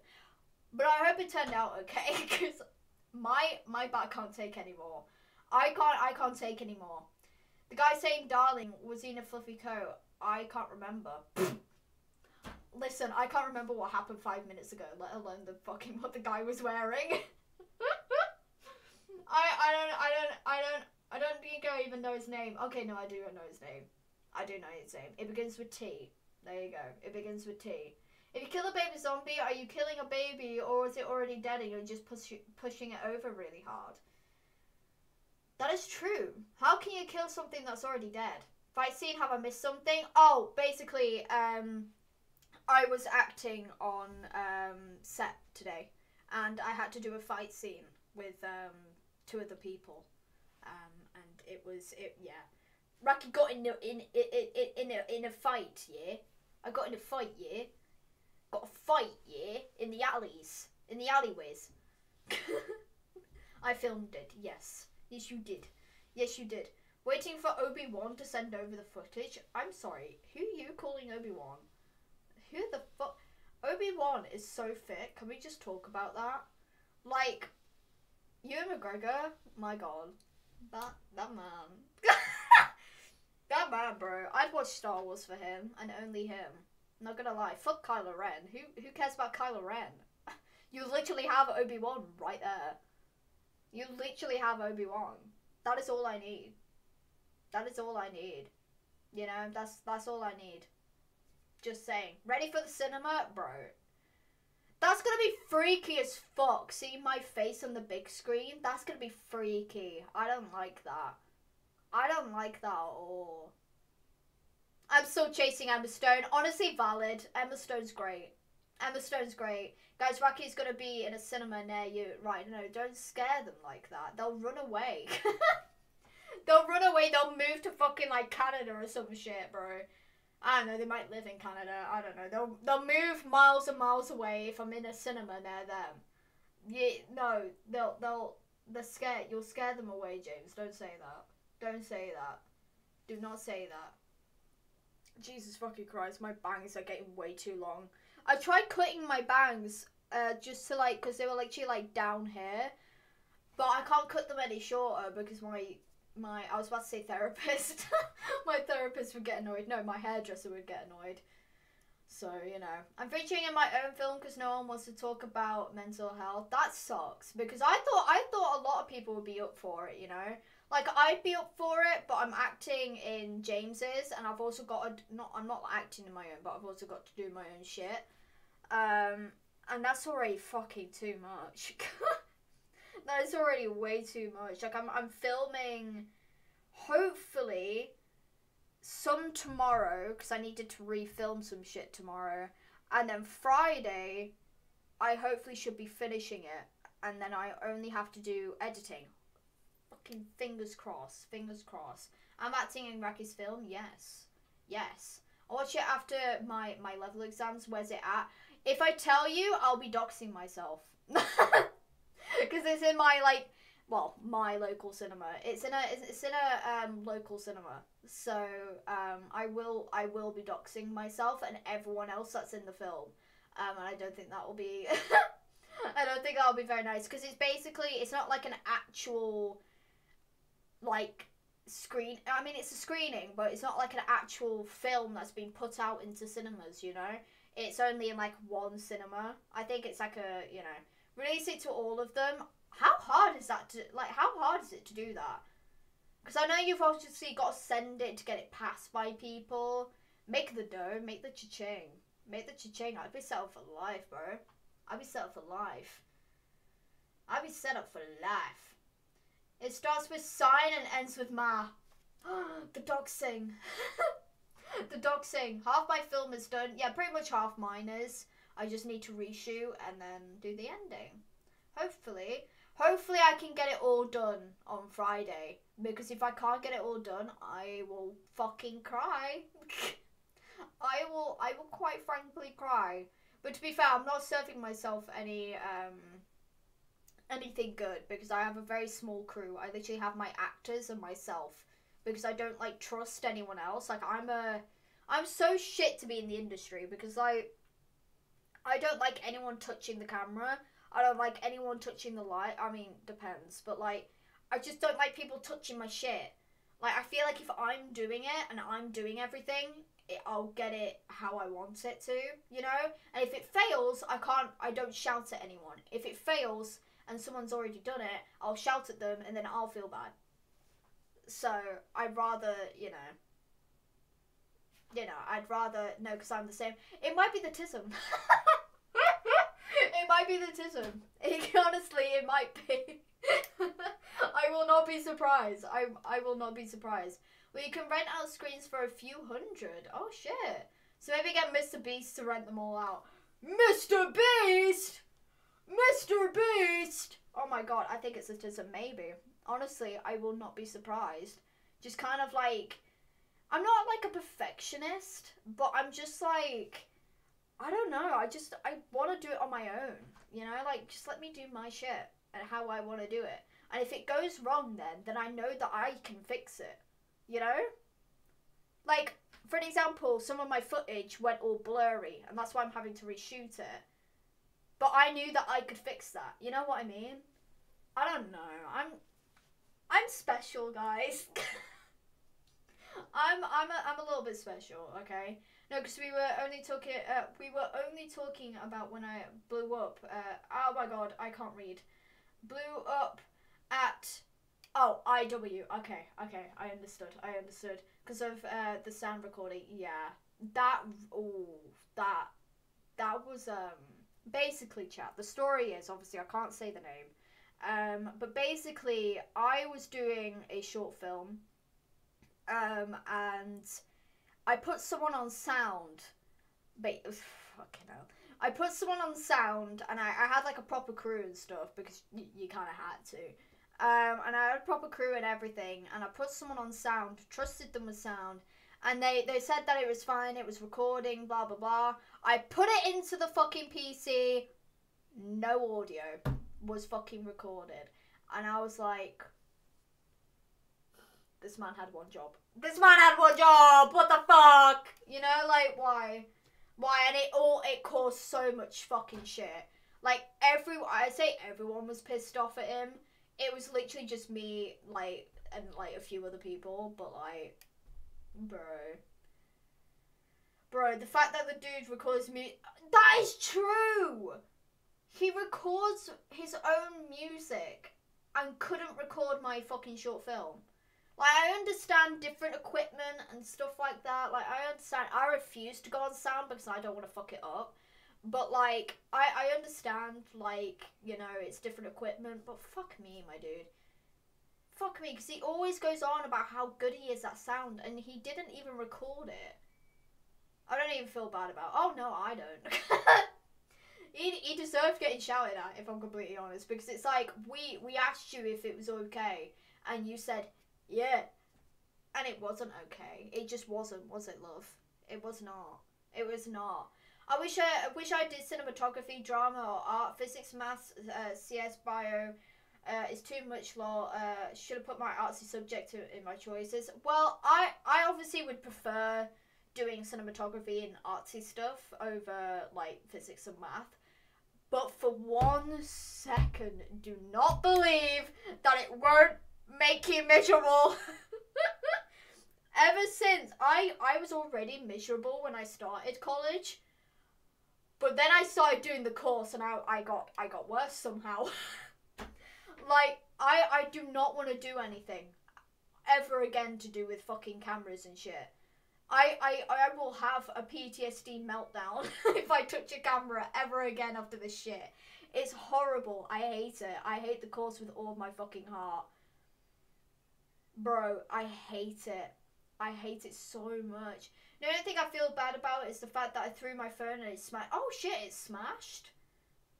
but I hope it turned out okay because my my back can't take anymore. I can't I can't take anymore. The guy saying darling was he in a fluffy coat. I can't remember. Listen, I can't remember what happened five minutes ago, let alone the fucking what the guy was wearing. I I don't I don't I don't I don't think I even know his name. Okay, no, I do know his name. I do know its name. It begins with T. There you go. It begins with T. If you kill a baby zombie, are you killing a baby or is it already dead and you're just push, pushing it over really hard? That is true. How can you kill something that's already dead? fight scene. Have I missed something? Oh, basically, um, I was acting on um set today, and I had to do a fight scene with um two other people, um, and it was it yeah. Rocky got in in in in a in a fight, yeah. I got in a fight, yeah. Got a fight, yeah, in the alleys, in the alleyways. I filmed it. Yes, yes, you did. Yes, you did. Waiting for Obi Wan to send over the footage. I'm sorry. Who are you calling Obi Wan? Who the fuck? Obi Wan is so fit. Can we just talk about that? Like, Ewan McGregor. My God, that that man. That man, bro. I'd watch Star Wars for him and only him. Not gonna lie. Fuck Kylo Ren. Who who cares about Kylo Ren? You literally have Obi Wan right there. You literally have Obi Wan. That is all I need. That is all I need. You know, that's that's all I need. Just saying. Ready for the cinema, bro? That's gonna be freaky as fuck. Seeing my face on the big screen, that's gonna be freaky. I don't like that. I don't like that at all. I'm still chasing Emma Stone. Honestly, valid. Emma Stone's great. Emma Stone's great. Guys, Rocky's gonna be in a cinema near you. Right, no, don't scare them like that. They'll run away. They'll run away. They'll move to fucking like Canada or some shit, bro. I don't know. They might live in Canada. I don't know. They'll they'll move miles and miles away if I'm in a cinema near them. Yeah, no, they'll they'll they're scared. You'll scare them away, James. Don't say that. Don't say that. Do not say that. Jesus fucking Christ, my bangs are getting way too long. I tried cutting my bangs uh, just to like, because they were literally like down here, but I can't cut them any shorter because my my I was about to say therapist, my therapist would get annoyed. No, my hairdresser would get annoyed. So you know, I'm featuring in my own film because no one wants to talk about mental health. That sucks because I thought I thought a lot of people would be up for it. You know, like I'd be up for it, but I'm acting in James's, and I've also got a not I'm not acting in my own, but I've also got to do my own shit. Um, and that's already fucking too much. that is already way too much. Like I'm I'm filming, hopefully, some tomorrow because I needed to refilm some shit tomorrow, and then Friday, I hopefully should be finishing it, and then I only have to do editing. Fucking fingers crossed, fingers crossed. I'm acting in Rocky's film. Yes, yes. I'll watch it after my my level exams. Where's it at? If I tell you, I'll be doxing myself. Because it's in my like, well, my local cinema. It's in a it's in a um, local cinema. So um, I will I will be doxing myself and everyone else that's in the film. Um, and I don't think that will be. I don't think that'll be very nice because it's basically it's not like an actual like screen I mean it's a screening but it's not like an actual film that's been put out into cinemas you know? It's only in like one cinema. I think it's like a you know release it to all of them. How hard is that to like how hard is it to do that? Because I know you've obviously got to send it to get it passed by people. Make the dough make the cha-ching make the cha-ching. I'd be set up for life bro. I'd be set up for life. I'd be set up for life it starts with sign and ends with ma. the dog sing. the dog sing. Half my film is done. Yeah, pretty much half mine is. I just need to reshoot and then do the ending. Hopefully. Hopefully I can get it all done on Friday. Because if I can't get it all done, I will fucking cry. I will I will quite frankly cry. But to be fair, I'm not serving myself any um anything good because I have a very small crew. I literally have my actors and myself because I don't like trust anyone else. Like I'm a I'm so shit to be in the industry because I I don't like anyone touching the camera. I don't like anyone touching the light. I mean, depends, but like I just don't like people touching my shit. Like I feel like if I'm doing it and I'm doing everything, it, I'll get it how I want it to, you know? And if it fails, I can't I don't shout at anyone. If it fails, and someone's already done it, I'll shout at them and then I'll feel bad. So I'd rather, you know, you know, I'd rather no, because I'm the same. It might be the tism. it might be the tism. It, honestly, it might be. I will not be surprised. I I will not be surprised. We can rent out screens for a few hundred. Oh shit! So maybe get Mr. Beast to rent them all out. Mr. Beast, Mr. Beast. Oh my god, I think it's just a maybe. Honestly, I will not be surprised. Just kind of like, I'm not like a perfectionist, but I'm just like, I don't know. I just I want to do it on my own. You know, like just let me do my shit and how I want to do it. And if it goes wrong, then then I know that I can fix it. You know, like for an example, some of my footage went all blurry, and that's why I'm having to reshoot it. But I knew that I could fix that. You know what I mean? I don't know. I'm I'm special, guys. I'm I'm a, I'm a little bit special, okay? No, because we were only talking uh, we were only talking about when I blew up. Uh, oh my god, I can't read. Blew up at oh IW. Okay, okay, I understood. I understood because of uh, the sound recording. Yeah, that oh that that was um basically chat. The story is obviously I can't say the name. Um, but basically, I was doing a short film, um, and I put someone on sound. But fucking hell, I put someone on sound, and I, I had like a proper crew and stuff because y- you kind of had to. Um, and I had a proper crew and everything, and I put someone on sound, trusted them with sound, and they, they said that it was fine, it was recording, blah blah blah. I put it into the fucking PC, no audio was fucking recorded. And I was like, this man had one job. This man had one job. What the fuck? You know, like why? Why? And it all it caused so much fucking shit. Like every I say everyone was pissed off at him. It was literally just me, like, and like a few other people. But like, bro, bro, the fact that the dude records me that is true he records his own music and couldn't record my fucking short film. Like I understand different equipment and stuff like that. Like I understand I refuse to go on sound because I don't want to fuck it up. But like I I understand like, you know, it's different equipment, but fuck me, my dude. Fuck me cuz he always goes on about how good he is at sound and he didn't even record it. I don't even feel bad about. Oh no, I don't. he, he deserved getting shouted at if I'm completely honest because it's like we we asked you if it was okay and you said yeah and it wasn't okay it just wasn't was it love it was not it was not I wish I, I wish I did cinematography drama or art physics maths uh, CS bio uh, it's too much law uh, should have put my artsy subject in my choices well I I obviously would prefer doing cinematography and artsy stuff over like physics and math but for one second, do not believe that it won't make you miserable. Ever since I I was already miserable when I started college, but then I started doing the course and I I got I got worse somehow. like I I do not want to do anything ever again to do with fucking cameras and shit. I, I, I will have a PTSD meltdown if I touch a camera ever again after this shit. It's horrible. I hate it. I hate the course with all my fucking heart. Bro, I hate it. I hate it so much. The only thing I feel bad about is the fact that I threw my phone and it smashed. Oh shit, it smashed?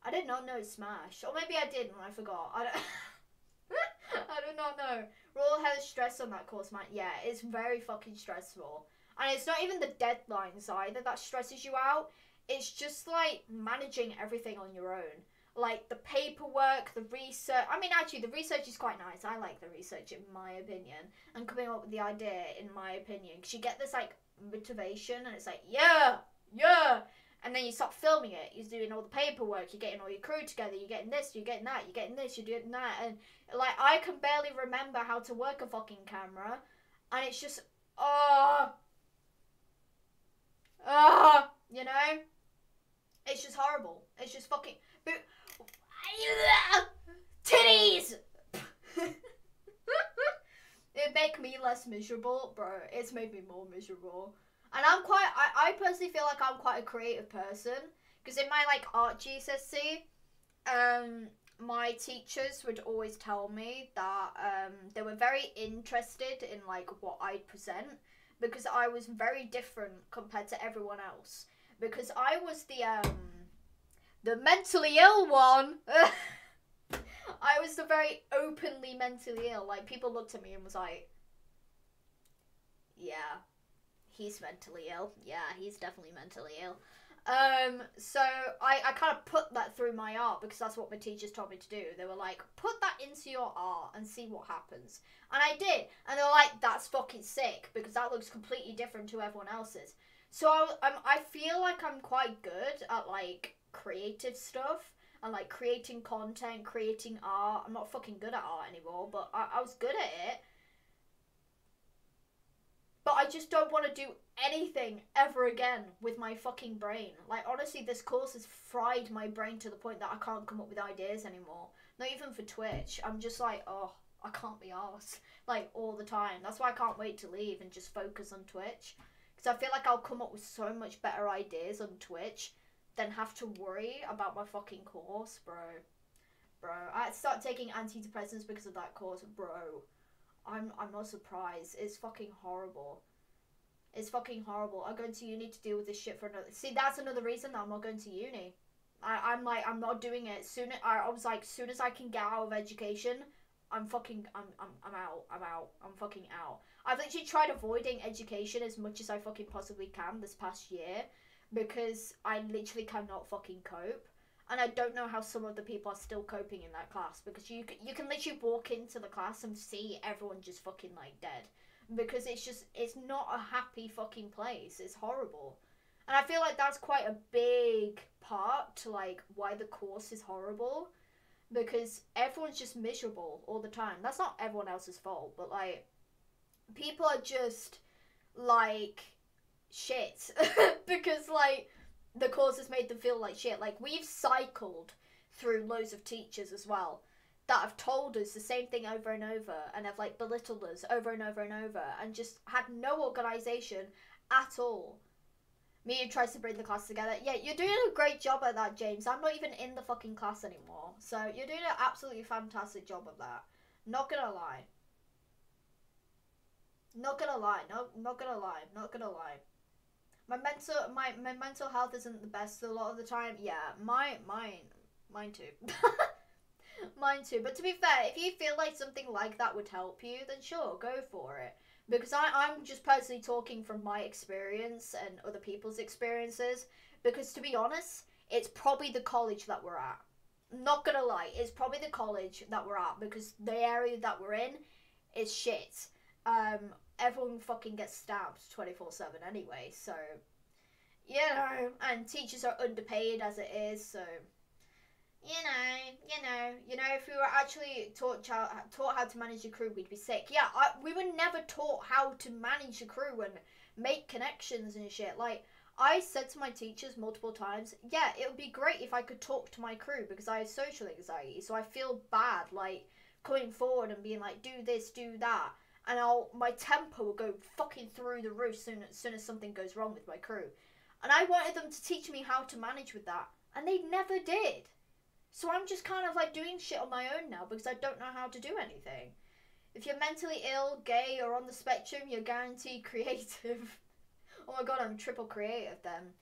I did not know Smash. Or maybe I did and I forgot. I don't... I do not know. All hella stressed on that course, man. Yeah, it's very fucking stressful. And it's not even the deadlines either that stresses you out. It's just like managing everything on your own. Like the paperwork, the research. I mean, actually, the research is quite nice. I like the research, in my opinion. And coming up with the idea, in my opinion. Because you get this like motivation, and it's like, yeah, yeah. And then you start filming it. You're doing all the paperwork. You're getting all your crew together. You're getting this. You're getting that. You're getting this. You're doing that. And like, I can barely remember how to work a fucking camera. And it's just, oh, Ah, you know, it's just horrible. It's just fucking titties. it make me less miserable, bro. It's made me more miserable. And I'm quite. I, I personally feel like I'm quite a creative person because in my like art GCSE, um, my teachers would always tell me that um, they were very interested in like what I'd present because I was very different compared to everyone else. Because I was the um, the mentally ill one. I was the very openly mentally ill. Like people looked at me and was like, "Yeah, he's mentally ill. Yeah, he's definitely mentally ill." Um, so I, I kind of put that through my art because that's what my teachers told me to do. They were like, put that into your art and see what happens. And I did. And they were like, that's fucking sick because that looks completely different to everyone else's. So I, I'm, I feel like I'm quite good at like creative stuff and like creating content, creating art. I'm not fucking good at art anymore, but I, I was good at it but I just don't want to do anything ever again with my fucking brain. Like, honestly, this course has fried my brain to the point that I can't come up with ideas anymore. Not even for Twitch. I'm just like, oh, I can't be arsed. Like, all the time. That's why I can't wait to leave and just focus on Twitch. Because I feel like I'll come up with so much better ideas on Twitch than have to worry about my fucking course, bro. Bro, I start taking antidepressants because of that course, bro. I'm I'm not surprised. It's fucking horrible. It's fucking horrible. I'm going to uni to deal with this shit for another. See, that's another reason I'm not going to uni. I I'm like I'm not doing it. Soon I, I was like, soon as I can get out of education, I'm fucking I'm I'm I'm out. I'm out. I'm fucking out. I've literally tried avoiding education as much as I fucking possibly can this past year because I literally cannot fucking cope and I don't know how some of the people are still coping in that class because you you can literally walk into the class and see everyone just fucking like dead because it's just it's not a happy fucking place. It's horrible. And I feel like that's quite a big part to like why the course is horrible because everyone's just miserable all the time. That's not everyone else's fault, but like people are just like shit because like the course has made them feel like shit. Like we've cycled through loads of teachers as well that have told us the same thing over and over and have like belittled us over and over and over and just had no organisation at all. Me who tries to bring the class together. Yeah, you're doing a great job at that, James. I'm not even in the fucking class anymore. So you're doing an absolutely fantastic job of that. Not gonna lie. Not gonna lie. No, not gonna lie. Not gonna lie my mental my, my mental health isn't the best a lot of the time. Yeah, my mine mine too. mine too. But to be fair, if you feel like something like that would help you, then sure, go for it. Because I, I'm just personally talking from my experience and other people's experiences. Because to be honest, it's probably the college that we're at. Not gonna lie, it's probably the college that we're at because the area that we're in is shit. Um, everyone fucking gets stabbed 24 7 anyway, so. You know, and teachers are underpaid as it is, so. You know, you know, you know. If we were actually taught taught how to manage a crew, we'd be sick. Yeah, I, we were never taught how to manage a crew and make connections and shit. Like I said to my teachers multiple times, yeah, it would be great if I could talk to my crew because I have social anxiety, so I feel bad like coming forward and being like, do this, do that and I'll my tempo will go fucking through the roof soon as soon as something goes wrong with my crew. And I wanted them to teach me how to manage with that, and they never did. So I'm just kind of like doing shit on my own now because I don't know how to do anything. If you're mentally ill, gay, or on the spectrum, you're guaranteed creative. oh my god, I'm triple creative then.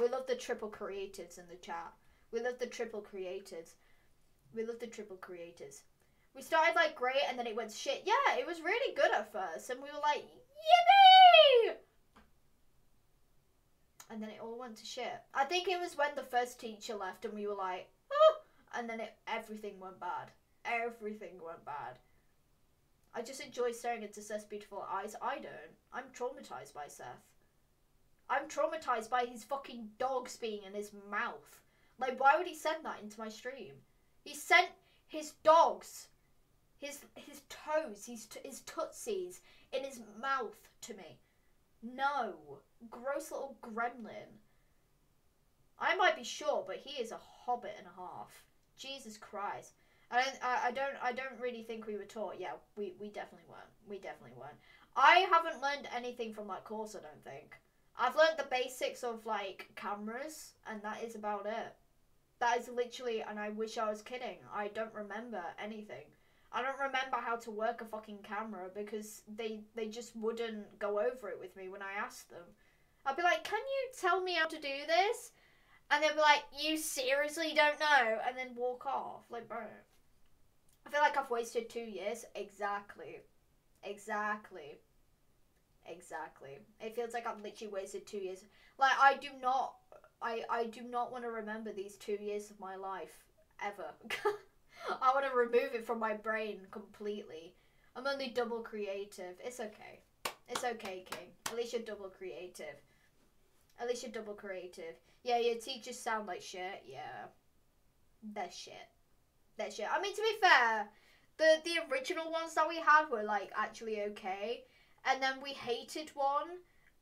We love the triple creatives in the chat. We love the triple creatives. We love the triple creators we started like great and then it went shit. Yeah, it was really good at first and we were like, yippee! And then it all went to shit. I think it was when the first teacher left and we were like, oh! and then it everything went bad. Everything went bad. I just enjoy staring into Seth's beautiful eyes. I don't. I'm traumatized by Seth. I'm traumatized by his fucking dogs being in his mouth. Like, why would he send that into my stream? He sent his dogs his his toes, his his tootsies in his mouth to me. No, gross little gremlin. I might be short, but he is a hobbit and a half. Jesus Christ. I don't, I, I don't, I don't really think we were taught. Yeah, we, we definitely weren't. We definitely weren't. I haven't learned anything from that course. I don't think. I've learned the basics of like cameras, and that is about it. That is literally, and I wish I was kidding. I don't remember anything. I don't remember how to work a fucking camera because they they just wouldn't go over it with me when I asked them. I'd be like, "Can you tell me how to do this?" And they'd be like, "You seriously don't know?" And then walk off. Like, bro. I feel like I've wasted two years. Exactly. Exactly. Exactly. It feels like I've literally wasted two years. Like I do not I I do not want to remember these two years of my life ever. I want to remove it from my brain completely. I'm only double creative. It's okay. It's okay, King. At least you're double creative. At least you're double creative. Yeah, your teachers sound like shit. Yeah. They're shit. They're shit. I mean, to be fair, the the original ones that we had were like actually okay, and then we hated one,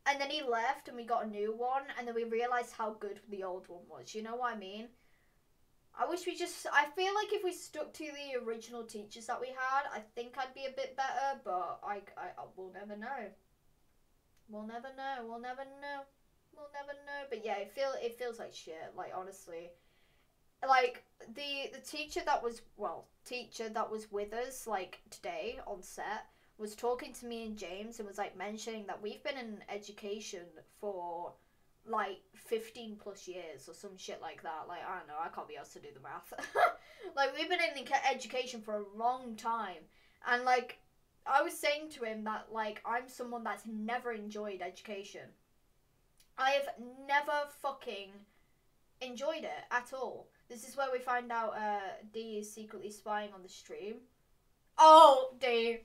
and then he left, and we got a new one, and then we realized how good the old one was. You know what I mean? I wish we just. I feel like if we stuck to the original teachers that we had, I think I'd be a bit better. But I, I, I we'll never know. We'll never know. We'll never know. We'll never know. But yeah, it feel it feels like shit. Like honestly, like the the teacher that was well teacher that was with us like today on set was talking to me and James and was like mentioning that we've been in education for like 15 plus years or some shit like that. Like, I don't know, I can't be asked to do the math. like, we've been in education for a long time. And, like, I was saying to him that, like, I'm someone that's never enjoyed education. I have never fucking enjoyed it at all. This is where we find out uh, D is secretly spying on the stream. Oh, D.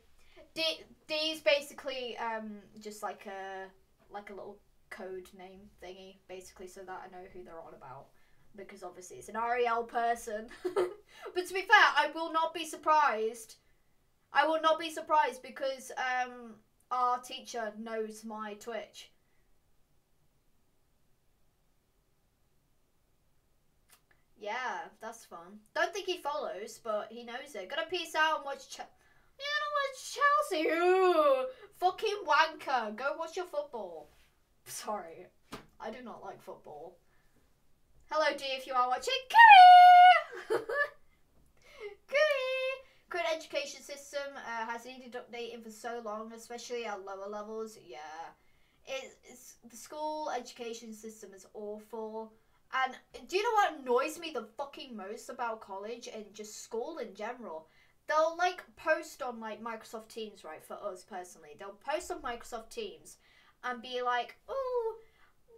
D, D is basically um, just like a like a little code name thingy, basically, so that I know who they're on about. Because obviously it's an Ariel person. but to be fair, I will not be surprised. I will not be surprised because um, our teacher knows my Twitch. Yeah, that's fun. Don't think he follows, but he knows it. Gotta peace out and watch. Ch- you know what, Chelsea? Ooh, fucking wanker. Go watch your football. Sorry, I do not like football. Hello, G, if you are watching. Curry! Curry! Current education system uh, has needed updating for so long, especially at lower levels. Yeah. it's, the school education system is awful. And do you know what annoys me the fucking most about college and just school in general? They'll like post on like Microsoft Teams, right? For us personally, they'll post on Microsoft Teams and be like, oh,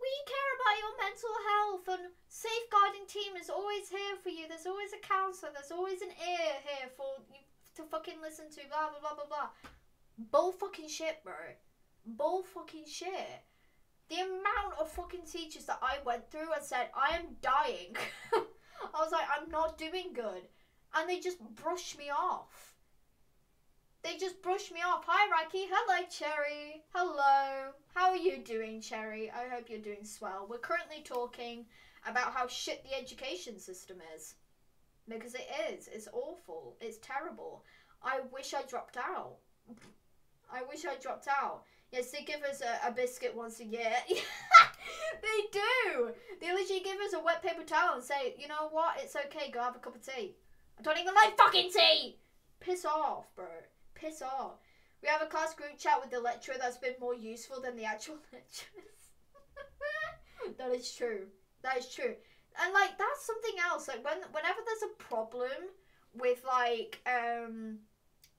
we care about your mental health and safeguarding team is always here for you. There's always a counselor. There's always an ear here for you to fucking listen to. Blah blah blah blah blah. Bull fucking shit, bro. Bull fucking shit. The amount of fucking teachers that I went through and said I am dying. I was like, I'm not doing good, and they just brushed me off. They just brushed me off. Hi, Raki. Hello, Cherry. Hello. How are you doing, Cherry? I hope you're doing swell. We're currently talking about how shit the education system is. Because it is. It's awful. It's terrible. I wish I dropped out. I wish I dropped out. Yes, they give us a, a biscuit once a year. they do. They literally give us a wet paper towel and say, you know what? It's okay. Go have a cup of tea. I don't even like fucking tea. Piss off, bro piss off. We have a class group chat with the lecturer that's been more useful than the actual lecturers. that is true. That is true. And like that's something else. Like when whenever there's a problem with like um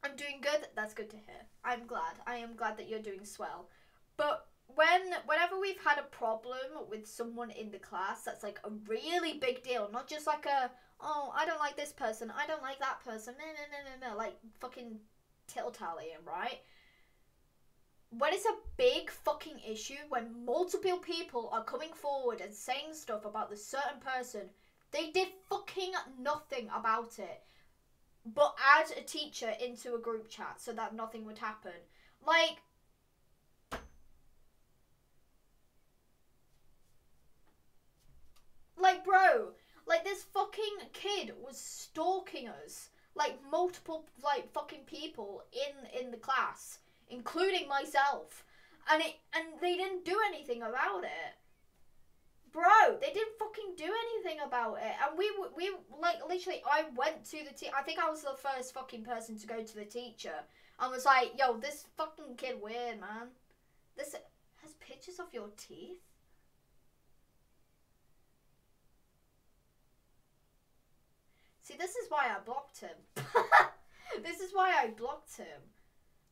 I'm doing good, that's good to hear. I'm glad. I am glad that you're doing swell. But when whenever we've had a problem with someone in the class that's like a really big deal, not just like a oh, I don't like this person, I don't like that person, no no no no no like fucking tittle-tallying, right? When it's a big fucking issue, when multiple people are coming forward and saying stuff about this certain person, they did fucking nothing about it. But add a teacher into a group chat so that nothing would happen. Like, like, bro, like this fucking kid was stalking us like multiple like fucking people in in the class, including myself, and it and they didn't do anything about it. bro, they didn't fucking do anything about it. And we we like literally, I went to the te- I think I was the first fucking person to go to the teacher and was like, "Yo, this fucking kid weird, man. This has pictures of your teeth." See, this is why I blocked him. this is why I blocked him.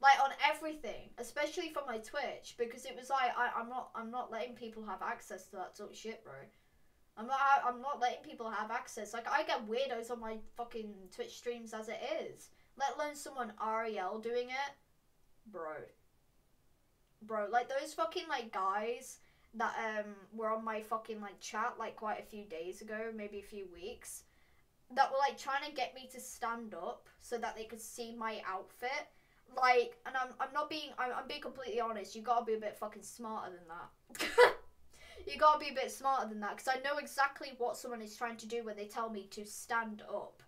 Like on everything, especially from my Twitch, because it was like I, I'm not I'm not letting people have access to that sort of shit, bro. I'm not I'm not letting people have access. Like I get weirdos on my fucking Twitch streams as it is. Let alone someone Ariel doing it, bro. Bro, like those fucking like guys that um were on my fucking like chat like quite a few days ago, maybe a few weeks, that were like trying to get me to stand up so that they could see my outfit like, and I'm, I'm not being, I'm, I'm being completely honest. You gotta be a bit fucking smarter than that. you gotta be a bit smarter than that because I know exactly what someone is trying to do when they tell me to stand up.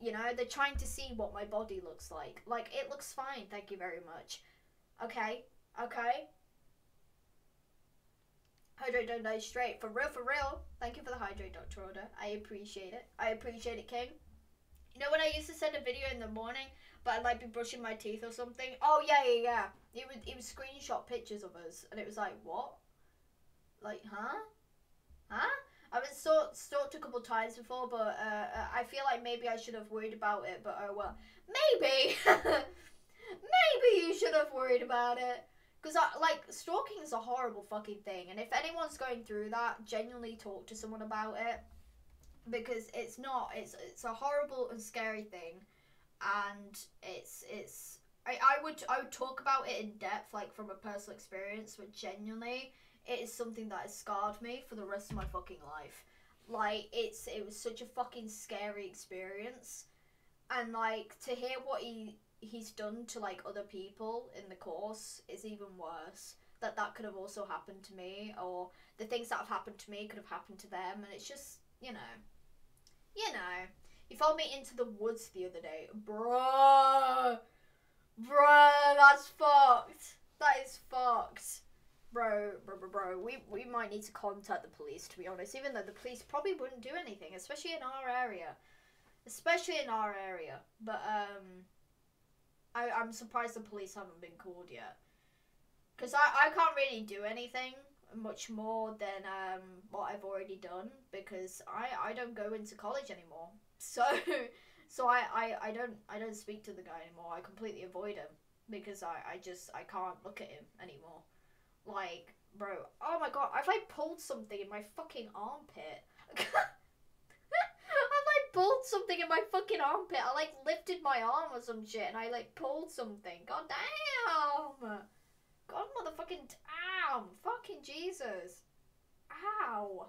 You know, they're trying to see what my body looks like. Like, it looks fine, thank you very much. Okay, okay. Hydrate don't die straight. For real, for real. Thank you for the hydrate, Dr. Order. I appreciate it. I appreciate it, King. You know when I used to send a video in the morning but I'd like be brushing my teeth or something. Oh yeah, yeah, yeah. It would it would screenshot pictures of us, and it was like, what? Like, huh? Huh? I've been stalked, stalked a couple times before, but uh, uh, I feel like maybe I should have worried about it. But oh well, maybe, maybe you should have worried about it. Because like stalking is a horrible fucking thing, and if anyone's going through that, genuinely talk to someone about it, because it's not. It's it's a horrible and scary thing and it's it's I, I would I would talk about it in depth like from a personal experience but genuinely it is something that has scarred me for the rest of my fucking life like it's it was such a fucking scary experience and like to hear what he he's done to like other people in the course is even worse that that could have also happened to me or the things that have happened to me could have happened to them and it's just you know you know he followed me into the woods the other day. Bruh. Bruh, that's fucked. That is fucked. Bro, bro, bro, bro. We, we might need to contact the police, to be honest. Even though the police probably wouldn't do anything, especially in our area. Especially in our area. But, um... I, I'm surprised the police haven't been called yet. Because I, I can't really do anything much more than um, what I've already done because I, I don't go into college anymore. So so I, I, I don't I don't speak to the guy anymore. I completely avoid him because I, I just I can't look at him anymore. Like, bro, oh my god, I've like pulled something in my fucking armpit. Pulled something in my fucking armpit. I like lifted my arm or some shit and I like pulled something. God damn. God motherfucking damn. Fucking Jesus. Ow.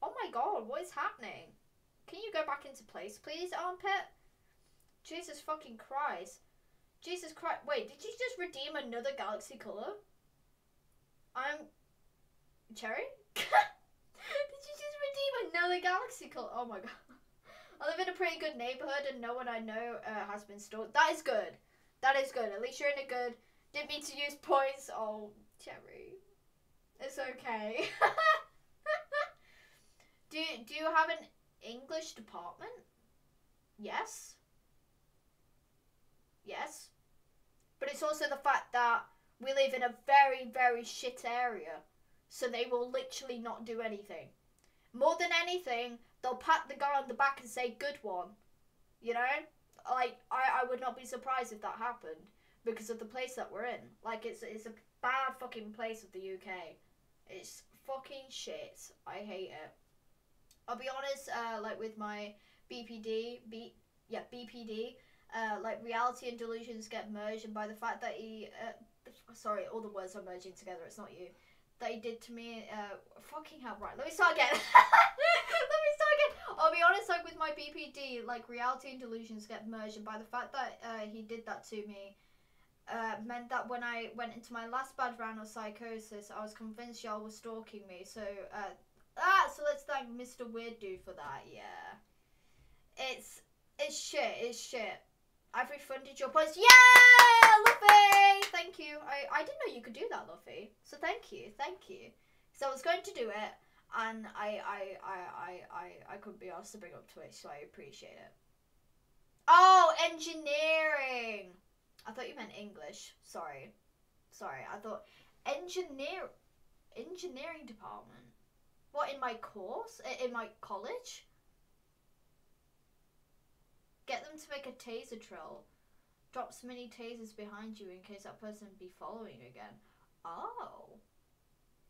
Oh my god, what is happening? Can you go back into place, please, armpit? Jesus fucking Christ. Jesus Christ. Wait, did you just redeem another galaxy color? I'm. Cherry? did you just redeem another galaxy color? Oh my god. I live in a pretty good neighborhood and no one I know uh, has been stolen. That is good. That is good. At least you're in a good. Didn't mean to use points. Oh, Cherry. It's okay. do, do you have an English department? Yes. Yes. But it's also the fact that we live in a very, very shit area. So they will literally not do anything. More than anything, they'll pat the guy on the back and say, good one. You know? Like, I, I would not be surprised if that happened because of the place that we're in. Like, it's, it's a bad fucking place of the UK. It's fucking shit. I hate it. I'll be honest, uh, like with my BPD, B, yeah, BPD, uh, like reality and delusions get merged, and by the fact that he, uh, sorry, all the words are merging together. It's not you. That he did to me, uh, fucking hell, right? Let me start again. let me start again. I'll be honest, like with my BPD, like reality and delusions get merged, and by the fact that uh, he did that to me. Uh, meant that when I went into my last bad round of psychosis, I was convinced y'all were stalking me. So uh, Ah, so let's thank Mr. Weird Dude for that. Yeah, it's it's shit. It's shit. I've refunded your points. Yeah, Luffy. Thank you. I I didn't know you could do that, Luffy. So thank you, thank you. So I was going to do it, and I I I I I, I couldn't be asked to bring up Twitch, so I appreciate it. Oh, engineering. I thought you meant English. Sorry, sorry. I thought engineer engineering department. What in my course? In my college? Get them to make a taser trail. Drops many tasers behind you in case that person be following again. Oh.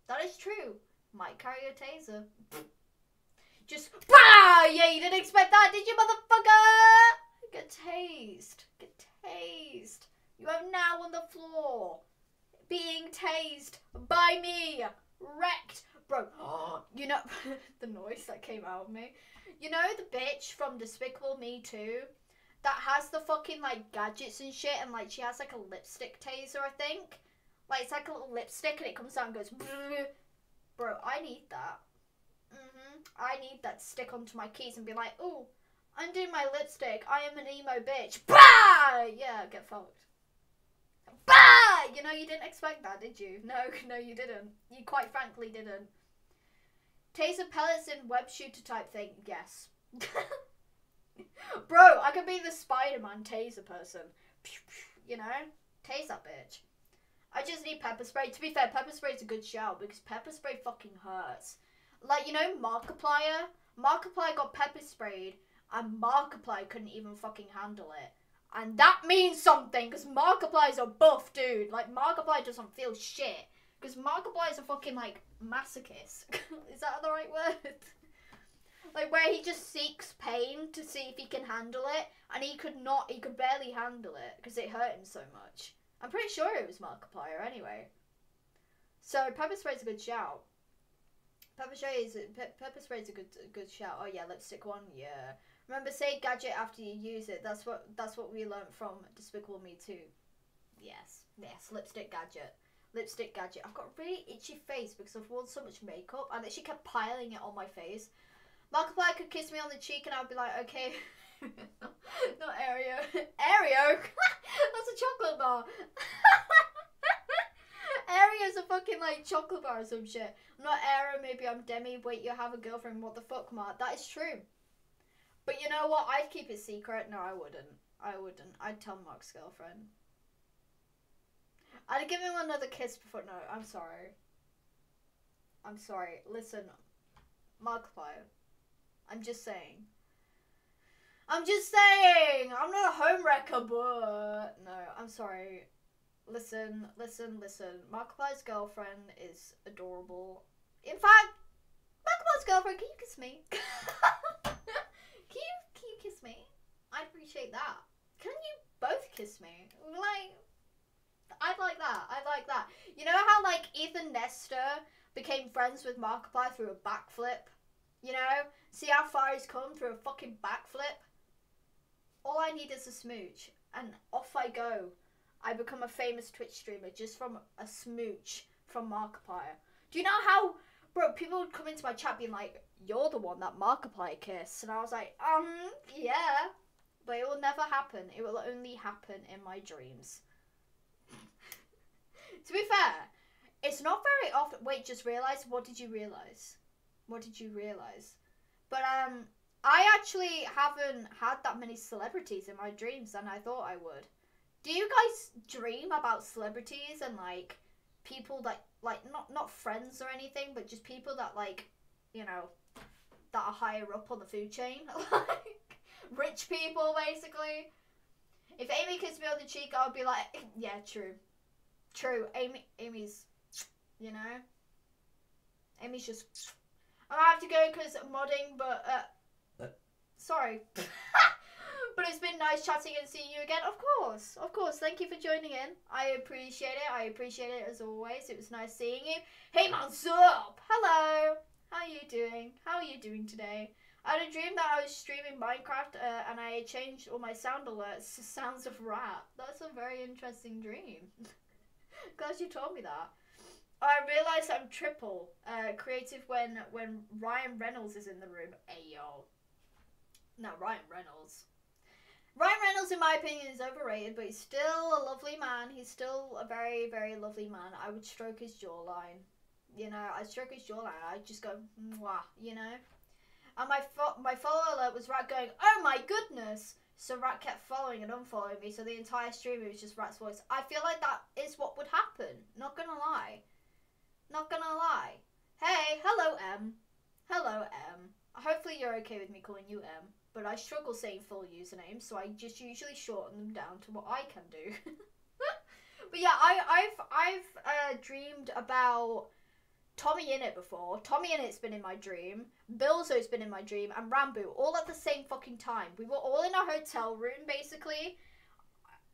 That is true. Might carry a taser. Just bah! Yeah, you didn't expect that, did you, motherfucker? Get tased. Get tased. You are now on the floor. Being tased by me. Wrecked. Bro, you know the noise that came out of me. You know the bitch from Despicable Me 2 that has the fucking like gadgets and shit and like she has like a lipstick taser, I think. Like it's like a little lipstick and it comes out and goes Bro, I need that. Mhm. I need that stick onto my keys and be like, "Oh, I'm doing my lipstick. I am an emo bitch." Bah! Yeah, get fucked. Bah! You know, you didn't expect that, did you? No, no, you didn't. You quite frankly didn't. Taser pellets in web shooter type thing. Yes. Bro, I could be the Spider-Man taser person. You know, tase that bitch. I just need pepper spray. To be fair, pepper spray is a good shout because pepper spray fucking hurts. Like you know, Markiplier. Markiplier got pepper sprayed, and Markiplier couldn't even fucking handle it. And that means something because Markiplier's a buff dude. Like Markiplier doesn't feel shit because Markiplier's a fucking like masochist. is that the right word? like where he just seeks pain to see if he can handle it, and he could not. He could barely handle it because it hurt him so much. I'm pretty sure it was Markiplier anyway. So pepper spray's a good shout. Pepper spray is a, pe- pepper spray's a good a good shout. Oh yeah, lipstick one. Yeah. Remember, say gadget after you use it. That's what that's what we learned from Despicable Me too. Yes, yes, lipstick gadget, lipstick gadget. I've got a really itchy face because I've worn so much makeup, and she kept piling it on my face. Markiplier could kiss me on the cheek, and I'd be like, okay. Not aro. Aero? That's a chocolate bar. Aero's a fucking like chocolate bar or some shit. I'm not Aero, maybe I'm Demi. Wait, you have a girlfriend. What the fuck, Mark? That is true. But you know what? I'd keep it secret. No, I wouldn't. I wouldn't. I'd tell Mark's girlfriend. I'd give him another kiss before. No, I'm sorry. I'm sorry. Listen, Markiplier. I'm just saying. I'm just saying. I'm not a homewrecker, but no, I'm sorry. Listen, listen, listen. Markiplier's girlfriend is adorable. In fact, Markiplier's girlfriend, can you kiss me? can you can you kiss me? I'd appreciate that. Can you both kiss me? Like, I'd like that. I'd like that. You know how like Ethan Nestor became friends with Markiplier through a backflip? You know, see how far he's come through a fucking backflip. All I need is a smooch, and off I go. I become a famous Twitch streamer just from a smooch from Markiplier. Do you know how, bro? People would come into my chat being like, "You're the one that Markiplier kissed," and I was like, "Um, yeah," but it will never happen. It will only happen in my dreams. to be fair, it's not very often. Wait, just realize. What did you realize? What did you realize? But um, I actually haven't had that many celebrities in my dreams than I thought I would. Do you guys dream about celebrities and like people that like not not friends or anything, but just people that like, you know, that are higher up on the food chain, like rich people basically. If Amy kissed me on the cheek, I would be like, yeah, true, true. Amy, Amy's, you know, Amy's just. I have to go because modding, but uh, sorry. but it's been nice chatting and seeing you again. Of course, of course. Thank you for joining in. I appreciate it. I appreciate it as always. It was nice seeing you. Hey, man, sup? Hello. How are you doing? How are you doing today? I had a dream that I was streaming Minecraft uh, and I changed all my sound alerts to sounds of rap. That's a very interesting dream. Glad you told me that. I realised I'm triple uh, creative when when Ryan Reynolds is in the room. Ayo. No, Ryan Reynolds. Ryan Reynolds, in my opinion, is overrated, but he's still a lovely man. He's still a very, very lovely man. I would stroke his jawline. You know, I stroke his jawline. I just go, mwah, you know. And my fo- my follow alert was Rat going, oh my goodness. So Rat kept following and unfollowing me. So the entire stream it was just Rat's voice. I feel like that is what would happen. Not gonna lie. Not gonna lie. Hey, hello M. Hello M. Hopefully you're okay with me calling you M. But I struggle saying full usernames, so I just usually shorten them down to what I can do. but yeah, I, I've I've uh, dreamed about Tommy Innit before. Tommy Innit's been in my dream. Philza's been in my dream, and Ranboo all at the same fucking time. We were all in a hotel room basically.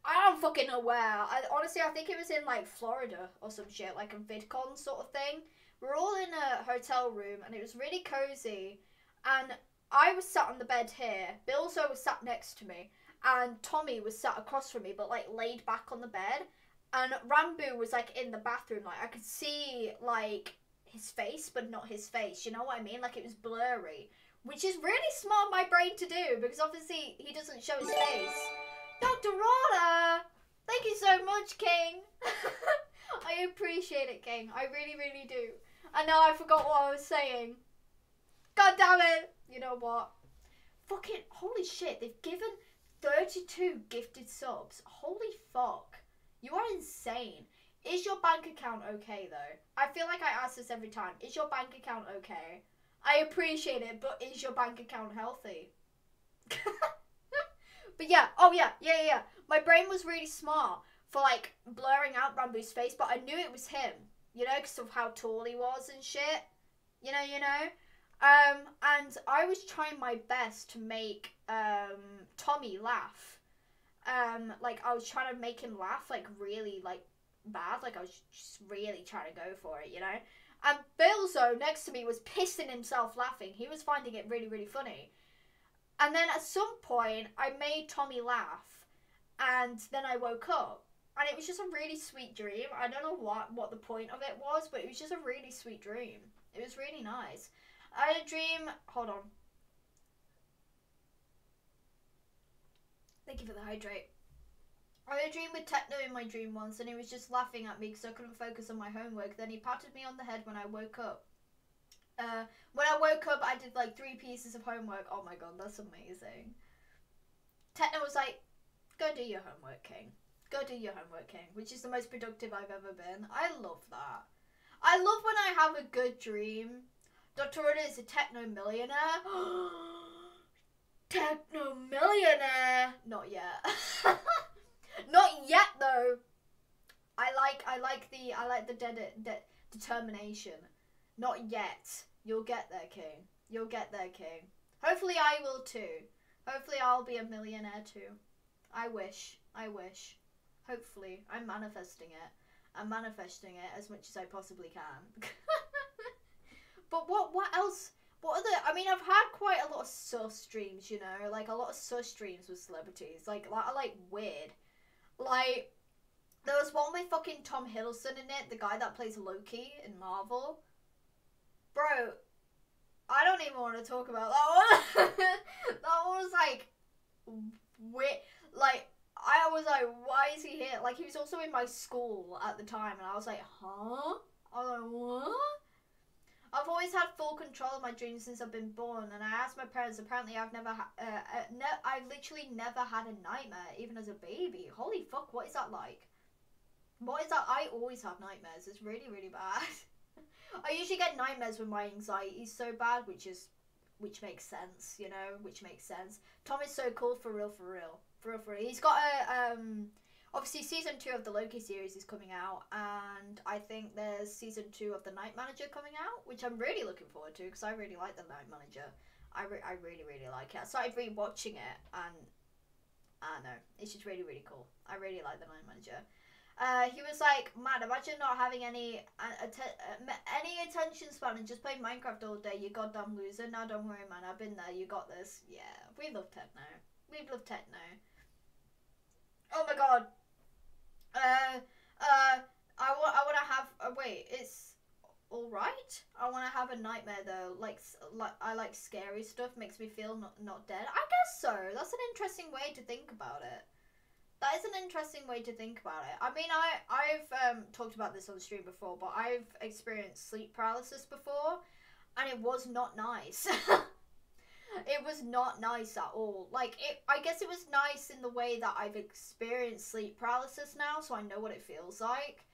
I don't fucking know where. I, honestly, I think it was in like Florida or some shit, like a VidCon sort of thing. We we're all in a hotel room, and it was really cozy. And I was sat on the bed here. Philza was sat next to me, and Tommy was sat across from me, but like laid back on the bed. And Ranboo was like in the bathroom, like I could see like his face, but not his face. You know what I mean? Like it was blurry, which is really smart my brain to do because obviously he doesn't show his face. Dr. Rana, thank you so much, King. I appreciate it, King. I really, really do. And now I forgot what I was saying. God damn it! You know what? Fucking holy shit! They've given 32 gifted subs. Holy fuck! You are insane. Is your bank account okay though? I feel like I ask this every time. Is your bank account okay? I appreciate it, but is your bank account healthy? but yeah, oh yeah, yeah, yeah. My brain was really smart for like blurring out Ranboo's face, but I knew it was him, you know, because of how tall he was and shit. You know, you know. Um, and I was trying my best to make um Tommy laugh. Um, like I was trying to make him laugh, like really, like bad. Like I was just really trying to go for it, you know. And Philza next to me was pissing himself laughing. He was finding it really, really funny. And then at some point, I made Tommy laugh, and then I woke up, and it was just a really sweet dream. I don't know what what the point of it was, but it was just a really sweet dream. It was really nice. I dream. Hold on. Thank you for the hydrate. I had a dream with Techno in my dream once, and he was just laughing at me because I couldn't focus on my homework. Then he patted me on the head when I woke up. Uh, when I woke up, I did like three pieces of homework. Oh my god, that's amazing. Techno was like, "Go do your homework, King. Go do your homework, King," which is the most productive I've ever been. I love that. I love when I have a good dream. Oda is a techno millionaire. techno millionaire. Not yet. Not yet though. I like I like the I like the de- de- determination. Not yet. You'll get there, King. You'll get there, King. Hopefully I will too. Hopefully I'll be a millionaire too. I wish. I wish. Hopefully. I'm manifesting it. I'm manifesting it as much as I possibly can. but what what else what other I mean I've had quite a lot of sus streams, you know, like a lot of sus streams with celebrities. Like like, like weird. Like, there was one with fucking Tom Hiddleston in it, the guy that plays Loki in Marvel. Bro, I don't even want to talk about that one. that one was like, weird. Like, I was like, why is he here? Like, he was also in my school at the time, and I was like, huh? I was like, what? I've always had full control of my dreams since I've been born, and I asked my parents. Apparently, I've never had. Uh, uh, ne- I literally never had a nightmare, even as a baby. Holy fuck! What is that like? What is that? I always have nightmares. It's really, really bad. I usually get nightmares when my anxiety is so bad, which is, which makes sense, you know, which makes sense. Tom is so cool for real, for real, for real, for real. He's got a um obviously season two of the Loki series is coming out, and I think there's season two of the Night Manager coming out, which I'm really looking forward to because I really like the Night Manager. I, re- I really really like it. I started rewatching it, and I don't know, it's just really really cool. I really like the Night Manager. Uh, he was like, "Man, imagine not having any uh, uh, any attention span and just playing Minecraft all day. You goddamn loser. Now don't worry, man. I've been there. You got this. Yeah, we love techno. We love techno. Oh my god, uh, uh, I want. I want to have. Uh, wait, it's all right. I want to have a nightmare though. Like, like I like scary stuff. Makes me feel not not dead. I guess so. That's an interesting way to think about it. That is an interesting way to think about it. I mean, I I've um, talked about this on stream before, but I've experienced sleep paralysis before, and it was not nice. it was not nice at all. Like it, I guess it was nice in the way that I've experienced sleep paralysis now, so I know what it feels like.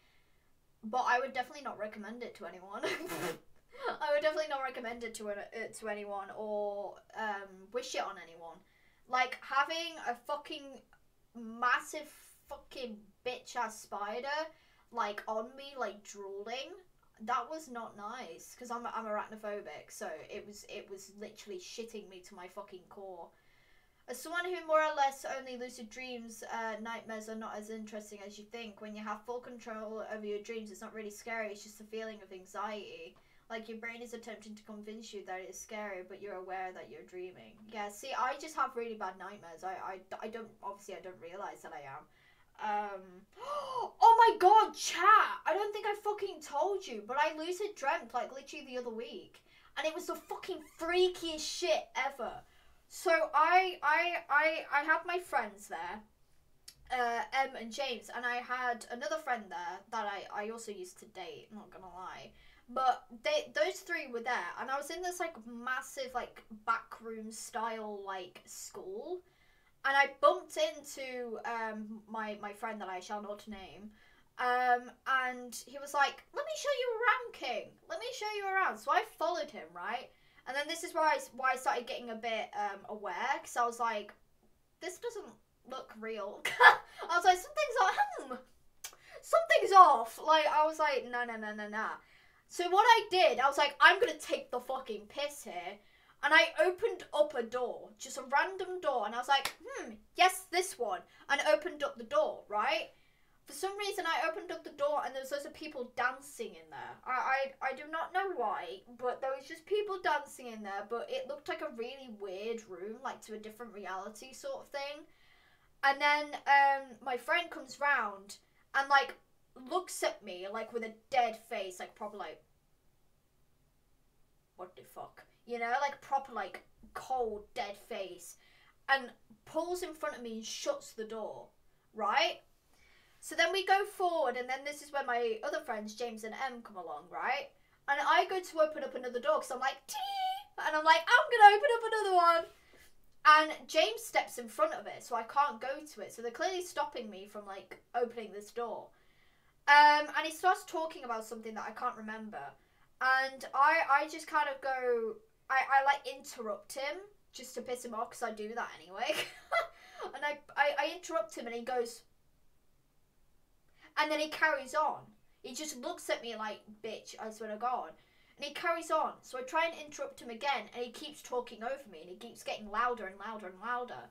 But I would definitely not recommend it to anyone. I would definitely not recommend it to it to anyone or um, wish it on anyone. Like having a fucking massive fucking bitch ass spider like on me, like drooling. That was not nice because I'm I'm arachnophobic, so it was it was literally shitting me to my fucking core. As someone who more or less only lucid dreams, uh, nightmares are not as interesting as you think. When you have full control over your dreams, it's not really scary. It's just a feeling of anxiety. Like your brain is attempting to convince you that it's scary, but you're aware that you're dreaming. Yeah, see, I just have really bad nightmares. I, I, I don't, obviously, I don't realize that I am. Um, oh my god, chat! I don't think I fucking told you, but I lucid dreamt like literally the other week, and it was the fucking freakiest shit ever. So I, I, I, I had my friends there, uh, Em and James, and I had another friend there that I, I also used to date. Not gonna lie, but they those three were there, and I was in this like massive like backroom style like school, and I bumped into um my my friend that I shall not name, um and he was like, "Let me show you around, King. Let me show you around." So I followed him right, and then this is where I why I started getting a bit um aware because I was like, "This doesn't look real." I was like, "Something's off." Hmm, something's off. Like I was like, "No, no, no, no, no." So what I did, I was like, I'm gonna take the fucking piss here. And I opened up a door, just a random door, and I was like, hmm, yes, this one. And opened up the door, right? For some reason, I opened up the door and there was loads of people dancing in there. I, I, I do not know why, but there was just people dancing in there, but it looked like a really weird room, like to a different reality sort of thing. And then um, my friend comes round and like looks at me like with a dead face, like probably like, what the fuck, you know, like proper like cold dead face, and pulls in front of me and shuts the door, right? So then we go forward, and then this is where my other friends, James and Em, come along, right? And I go to open up another door because I'm like, Tee! and I'm like, I'm gonna open up another one. And James steps in front of it, so I can't go to it. So they're clearly stopping me from like opening this door. Um, and he starts talking about something that I can't remember. And I, I just kind of go, I, I like interrupt him just to piss him off because I do that anyway. and I, I, I interrupt him and he goes, and then he carries on. He just looks at me like, bitch, I swear to God. And he carries on. So I try and interrupt him again and he keeps talking over me and he keeps getting louder and louder and louder.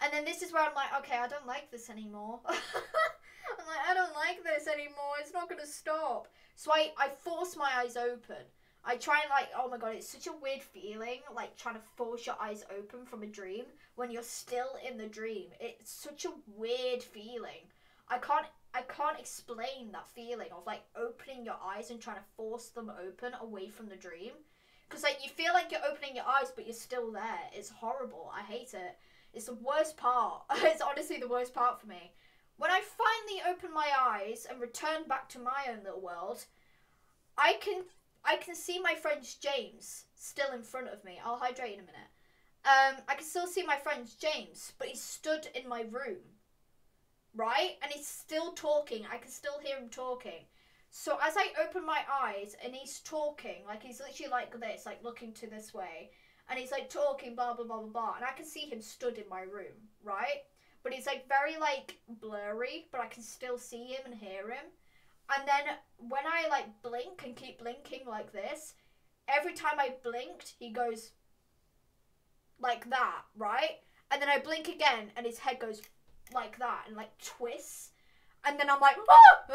And then this is where I'm like, okay, I don't like this anymore. I'm like, I don't like this anymore. It's not going to stop. So I, I force my eyes open. I try and like, oh my god, it's such a weird feeling, like trying to force your eyes open from a dream when you're still in the dream. It's such a weird feeling. I can't, I can't explain that feeling of like opening your eyes and trying to force them open away from the dream. Because like you feel like you're opening your eyes, but you're still there. It's horrible. I hate it. It's the worst part. it's honestly the worst part for me. When I finally open my eyes and return back to my own little world, I can I can see my friend James still in front of me. I'll hydrate in a minute. Um, I can still see my friend James, but he's stood in my room, right? And he's still talking. I can still hear him talking. So as I open my eyes and he's talking, like he's literally like this, like looking to this way, and he's like talking, blah blah blah blah blah, and I can see him stood in my room, right? but he's like very like blurry, but I can still see him and hear him. And then when I like blink and keep blinking like this, every time I blinked, he goes like that, right? And then I blink again and his head goes like that and like twists. And then I'm like, ah!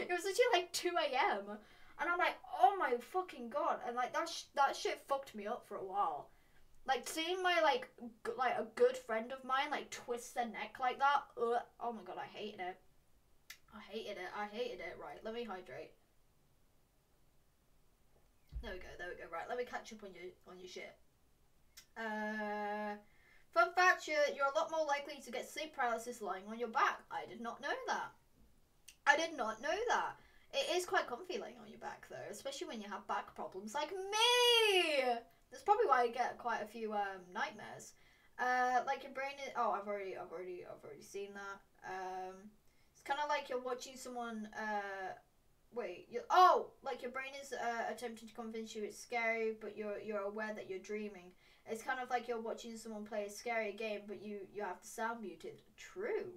it was literally like 2 a.m. And I'm like, oh my fucking god. And like that, sh- that shit fucked me up for a while. Like seeing my like g- like a good friend of mine like twist their neck like that. Ugh, oh my god, I hated it. I hated it. I hated it. Right, let me hydrate. There we go. There we go. Right, let me catch up on you on your shit. Uh, Fun fact: you're, you're a lot more likely to get sleep paralysis lying on your back. I did not know that. I did not know that. It is quite comfy laying on your back though, especially when you have back problems like me. That's probably why I get quite a few um, nightmares. Uh, like your brain is. Oh, I've already, I've already, I've already seen that. Um, it's kind of like you're watching someone. Uh, wait, you oh, like your brain is uh, attempting to convince you it's scary, but you're you're aware that you're dreaming. It's kind of like you're watching someone play a scary game, but you you have to sound muted. True.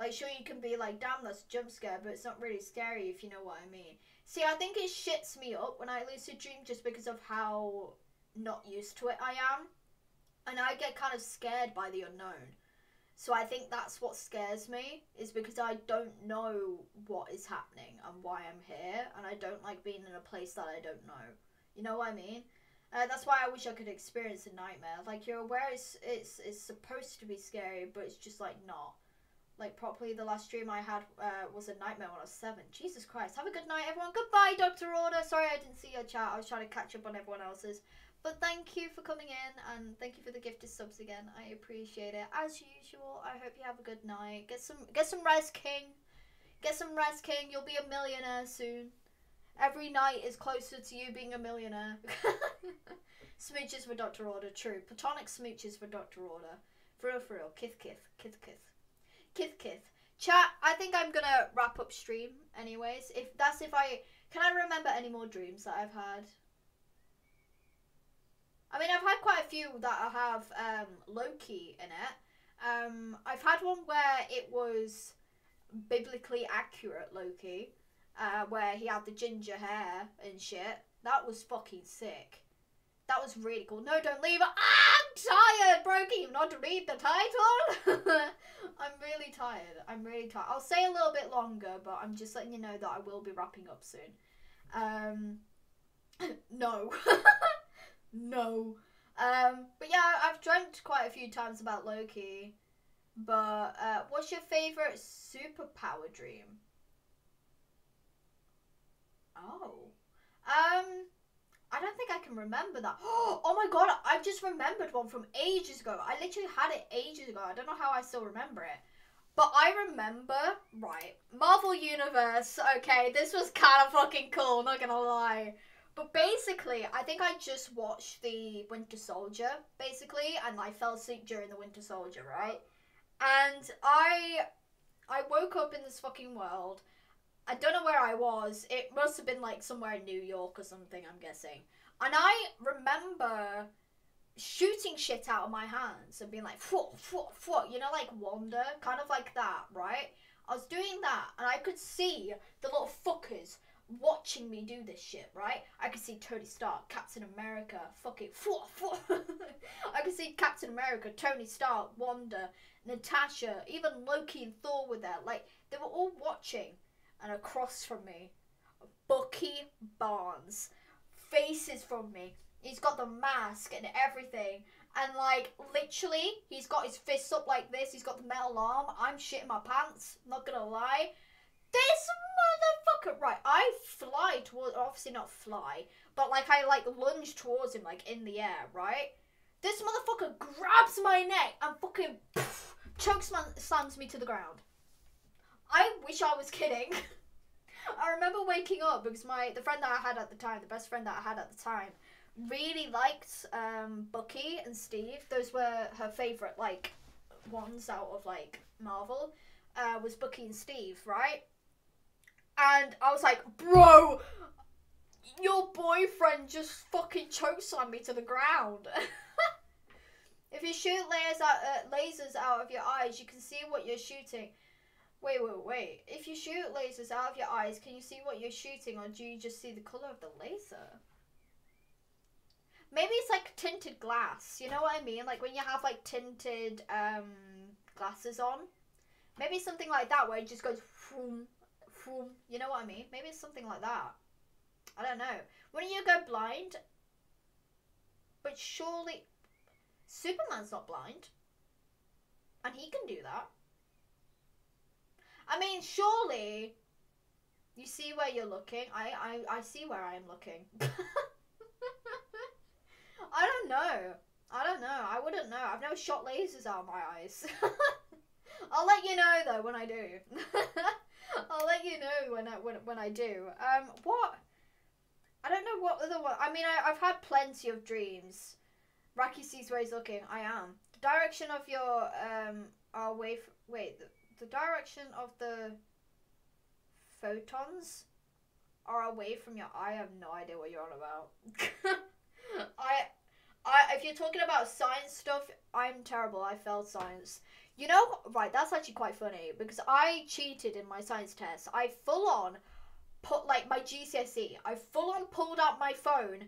Like, sure, you can be like, damn, that's jump scare, but it's not really scary if you know what I mean. See, I think it shits me up when I lucid dream just because of how not used to it I am. And I get kind of scared by the unknown. So I think that's what scares me, is because I don't know what is happening and why I'm here, and I don't like being in a place that I don't know. You know what I mean? Uh, that's why I wish I could experience a nightmare. Like you're aware it's it's it's supposed to be scary, but it's just like not like properly the last dream I had uh, was a nightmare when I was seven. Jesus Christ. Have a good night, everyone. Goodbye, Dr. Order. Sorry I didn't see your chat. I was trying to catch up on everyone else's. But thank you for coming in and thank you for the gifted subs again. I appreciate it. As usual, I hope you have a good night. Get some get some rest, King. Get some rest, King. You'll be a millionaire soon. Every night is closer to you being a millionaire. smooches for Dr. Order, true. Platonic smooches for Dr. Order. For real, for real. Kith, kith, kith, kith. Kith Kith. Chat, I think I'm gonna wrap up stream anyways. If that's if I can I remember any more dreams that I've had? I mean I've had quite a few that have um Loki in it. Um I've had one where it was biblically accurate Loki, uh, where he had the ginger hair and shit. That was fucking sick. That was really cool. No, don't leave. I'm tired, Brokey. You not to read the title. I'm really tired. I'm really tired. I'll say a little bit longer, but I'm just letting you know that I will be wrapping up soon. Um, no, no. Um, but yeah, I've dreamt quite a few times about Loki. But uh, what's your favorite superpower dream? Oh, um. I don't think I can remember that. Oh my god, I've just remembered one from ages ago. I literally had it ages ago. I don't know how I still remember it. But I remember, right, Marvel Universe, okay, this was kind of fucking cool, not gonna lie. But basically, I think I just watched the Winter Soldier, basically, and I fell asleep during the Winter Soldier, right? And I I woke up in this fucking world I don't know where I was. It must have been like somewhere in New York or something, I'm guessing. And I remember shooting shit out of my hands and being like, what, what, what, you know, like Wanda, kind of like that, right? I was doing that and I could see the little fuckers watching me do this shit, right? I could see Tony Stark, Captain America, fucking, I could see Captain America, Tony Stark, Wanda, Natasha, even Loki and Thor were there. Like, they were all watching and across from me, Bucky Barnes, faces from me. He's got the mask and everything. And like literally, he's got his fists up like this. He's got the metal arm. I'm shitting my pants. Not gonna lie. This motherfucker, right? I fly towards, obviously not fly, but like I like lunge towards him, like in the air, right? This motherfucker grabs my neck and fucking chokes man, slams me to the ground. I wish I was kidding. I remember waking up because my the friend that I had at the time, the best friend that I had at the time, really liked um, Bucky and Steve. Those were her favorite like ones out of like Marvel. Uh, was Bucky and Steve, right? And I was like, bro, your boyfriend just fucking chokeslammed me to the ground. if you shoot lasers out, uh, lasers out of your eyes, you can see what you're shooting. Wait, wait, wait. If you shoot lasers out of your eyes, can you see what you're shooting or do you just see the colour of the laser? Maybe it's like tinted glass. You know what I mean? Like when you have like tinted um, glasses on. Maybe something like that where it just goes You know what I mean? Maybe it's something like that. I don't know. Wouldn't you go blind? But surely Superman's not blind. And he can do that. I mean, surely you see where you're looking. I, I, I see where I am looking. I don't know. I don't know. I wouldn't know. I've never shot lasers out of my eyes. I'll let you know though when I do. I'll let you know when I when, when I do. Um, what? I don't know what other one. I mean, I, I've had plenty of dreams. Raki sees where he's looking. I am. The direction of your um away. F- wait, the, the direction of the photons are away from your eye. I have no idea what you're on about. I, I, if you're talking about science stuff, I'm terrible. I failed science. You know, right? That's actually quite funny because I cheated in my science test. I full on put like my GCSE. I full on pulled out my phone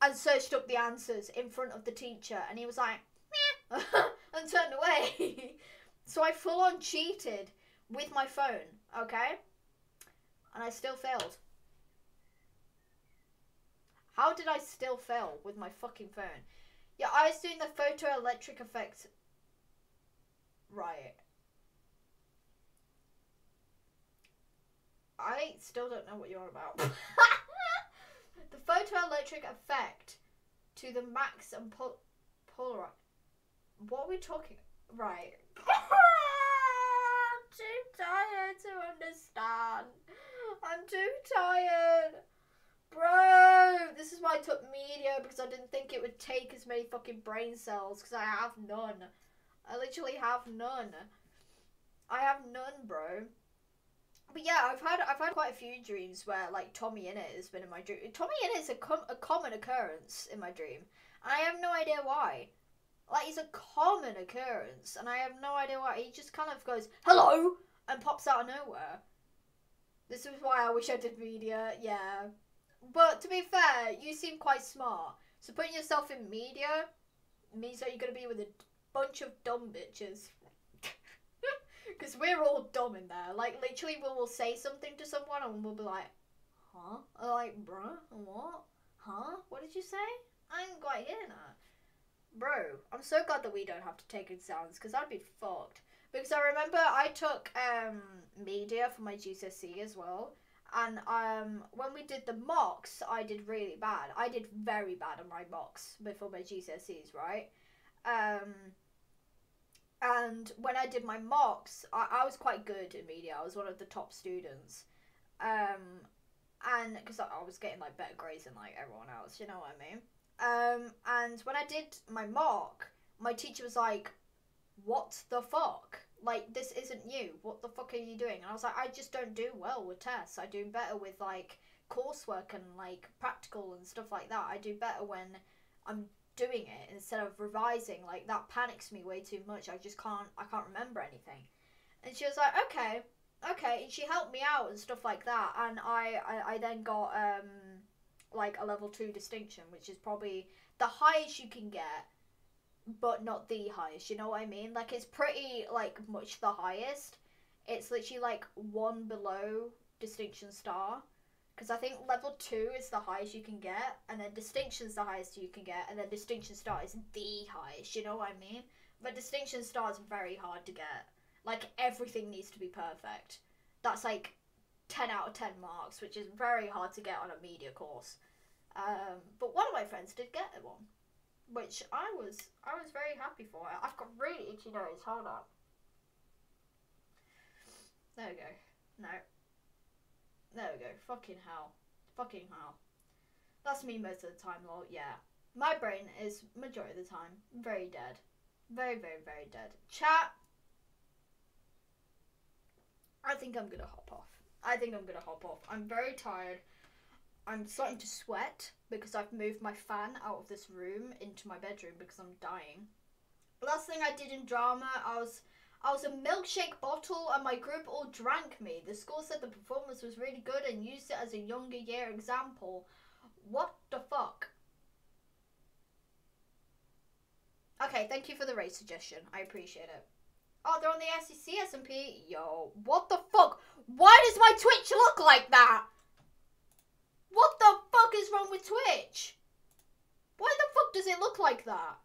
and searched up the answers in front of the teacher, and he was like, and turned away. so I full on cheated with my phone. Okay, and I still failed. How did I still fail with my fucking phone? Yeah, I was doing the photoelectric effect. Right. I still don't know what you're about. the photoelectric effect to the max and pol- Polaroid. What are we talking? Right. I'm too tired to understand. I'm too tired. Bro, this is why I took media because I didn't think it would take as many fucking brain cells because I have none. I literally have none. I have none, bro. But yeah, I've had I've had quite a few dreams where like Tommy Innit has been in my dream. Tommy Innit is a, com- a common occurrence in my dream. I have no idea why. Like it's a common occurrence, and I have no idea why. He just kind of goes hello and pops out of nowhere. This is why I wish I did media. Yeah, but to be fair, you seem quite smart. So putting yourself in media means that you're gonna be with a bunch of dumb bitches. Because we're all dumb in there. Like, literally, we will say something to someone and we'll be like, huh? Or like, bruh, what? Huh? What did you say? I didn't quite hear that. Bro, I'm so glad that we don't have to take exams because I'd be fucked. Because I remember I took um, media for my GCSE as well. And um, when we did the mocks, I did really bad. I did very bad on my mocks before my GCSEs, right? Um, and when I did my mocks, I, I was quite good in media. I was one of the top students. Um, and because I, I was getting like better grades than like everyone else, you know what I mean? Um, and when I did my mock, my teacher was like, "What the fuck? Like this isn't you. What the fuck are you doing?" And I was like, "I just don't do well with tests. I do better with like coursework and like practical and stuff like that. I do better when I'm doing it instead of revising. Like that panics me way too much. I just can't. I can't remember anything." And she was like, "Okay." Okay, and she helped me out and stuff like that, and I, I, I then got um, like a level two distinction, which is probably the highest you can get, but not the highest. You know what I mean? Like it's pretty like much the highest. It's literally like one below distinction star, because I think level two is the highest you can get, and then distinction's the highest you can get, and then distinction star is the highest. You know what I mean? But distinction star is very hard to get. Like everything needs to be perfect. That's like 10 out of 10 marks, which is very hard to get on a media course. Um, but one of my friends did get one, which I was I was very happy for. I've got really itchy nose. Hold on. There we go. No. There we go. Fucking hell. Fucking hell. That's me most of the time, lol. Yeah. My brain is, majority of the time, very dead. Very, very, very dead. Chat. I think I'm gonna hop off. I think I'm gonna hop off. I'm very tired. I'm starting to sweat because I've moved my fan out of this room into my bedroom because I'm dying. Last thing I did in drama, I was I was a milkshake bottle and my group all drank me. The school said the performance was really good and used it as a younger year example. What the fuck? Okay, thank you for the race suggestion. I appreciate it. Oh, they're on the SEC SMP. Yo, what the fuck? Why does my Twitch look like that? What the fuck is wrong with Twitch? Why the fuck does it look like that?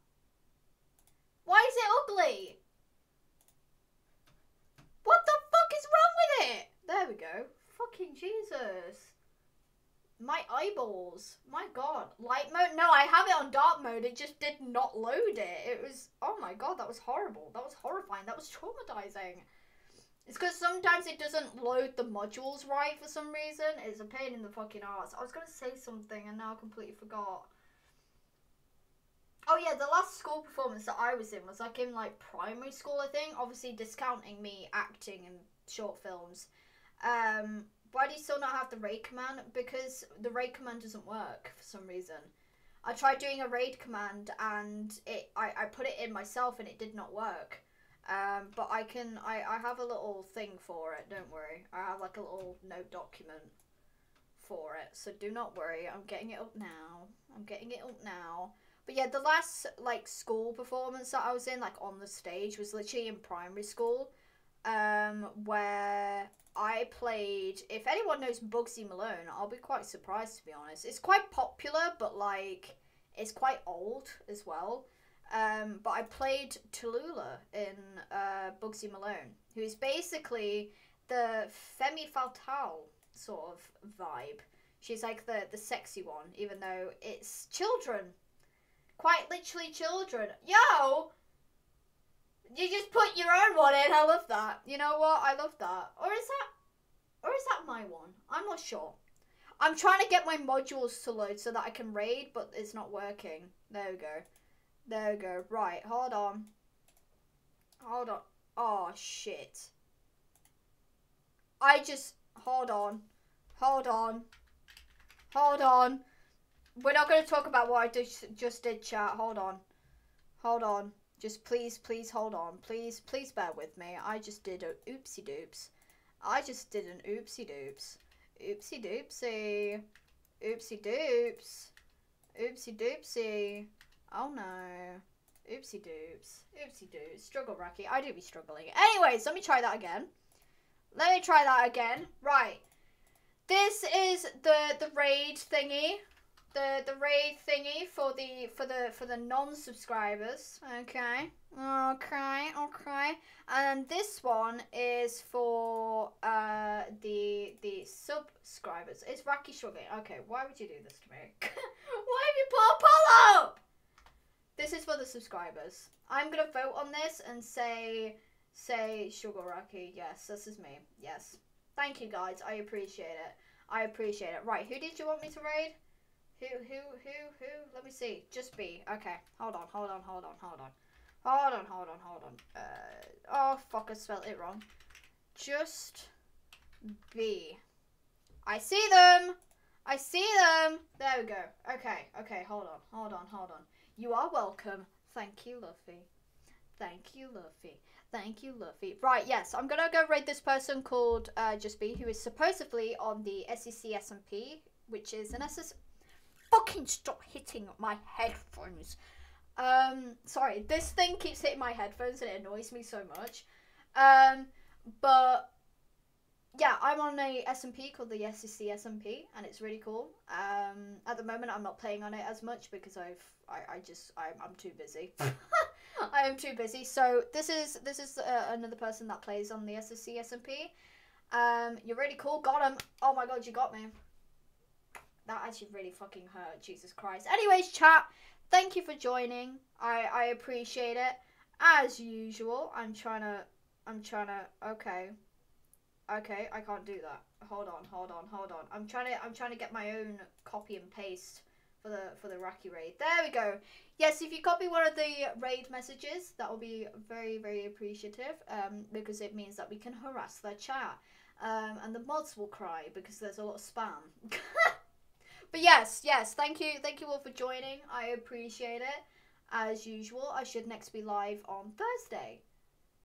Why is it ugly? What the fuck is wrong with it? There we go. Fucking Jesus. My eyeballs. My god. Light mode? No, I have it on dark mode. It just did not load it. It was. Oh my god, that was horrible. That was horrifying. That was traumatizing. It's because sometimes it doesn't load the modules right for some reason. It's a pain in the fucking ass. I was gonna say something and now I completely forgot. Oh yeah, the last school performance that I was in was like in like primary school, I think. Obviously discounting me acting in short films. Um, why do you still not have the raid command? Because the raid command doesn't work for some reason. I tried doing a raid command and it I, I put it in myself and it did not work. Um, but I can I, I have a little thing for it, don't worry. I have like a little note document for it. So do not worry, I'm getting it up now. I'm getting it up now. But yeah, the last like school performance that I was in, like on the stage, was literally in primary school. Um, where I played. If anyone knows Bugsy Malone, I'll be quite surprised to be honest. It's quite popular, but like it's quite old as well. Um, but I played Tallulah in uh, Bugsy Malone, who is basically the Femme Fatale sort of vibe. She's like the the sexy one, even though it's children, quite literally children. Yo, you just put your own one in. I love that. You know what? I love that. Or is that, or is that my one? I'm not sure. I'm trying to get my modules to load so that I can raid, but it's not working. There we go. There we go. Right, hold on. Hold on. Oh, shit. I just... Hold on. Hold on. Hold on. We're not going to talk about what I just, just did, chat. Hold on. Hold on. Just please, please hold on. Please, please bear with me. I just did a oopsie doops. I just did an oopsie doops. Oopsie doopsie. Oopsie doops. Oopsie doopsie. Oh no. Oopsie doops. Oopsie doops. Struggle Rocky. I do be struggling. Anyways, let me try that again. Let me try that again. Right. This is the the raid thingy the the raid thingy for the for the for the non-subscribers. Okay, okay, okay. And this one is for uh the the subscribers. It's Rocky Sugar. Okay, why would you do this to me? why have you put a poll up? This is for the subscribers. I'm gonna vote on this and say say Sugar Rocky. Yes, this is me. Yes. Thank you guys. I appreciate it. I appreciate it. Right, who did you want me to raid? Who, who, who, who? Let me see. Just B. Okay. Hold on, hold on, hold on, hold on. Hold on, hold on, hold on. Uh, oh, fuck, I spelled it wrong. Just B. I see them! I see them! There we go. Okay, okay, hold on, hold on, hold on. You are welcome. Thank you, Luffy. Thank you, Luffy. Thank you, Luffy. Right, yes, I'm gonna go raid this person called uh, Just B, who is supposedly on the SEC SMP, which is an SS fucking stop hitting my headphones. Um, sorry, this thing keeps hitting my headphones and it annoys me so much. Um, but yeah, I'm on a SMP called the SEC SMP, and it's really cool. Um, at the moment, I'm not playing on it as much because I've I, I just I'm, I'm too busy. I am too busy. So this is this is uh, another person that plays on the SSC SMP. Um, you're really cool. Got him. Oh my god, you got me. That actually really fucking hurt. Jesus Christ. Anyways, chat, thank you for joining. I, I appreciate it. As usual, I'm trying to... I'm trying to... Okay. Okay, I can't do that. Hold on, hold on, hold on. I'm trying to I'm trying to get my own copy and paste for the for the Raki raid. There we go. Yes, if you copy one of the raid messages, that will be very very appreciative. Um, because it means that we can harass their chat. Um, and the mods will cry because there's a lot of spam. But yes, yes, thank you, thank you all for joining. I appreciate it. As usual, I should next be live on Thursday.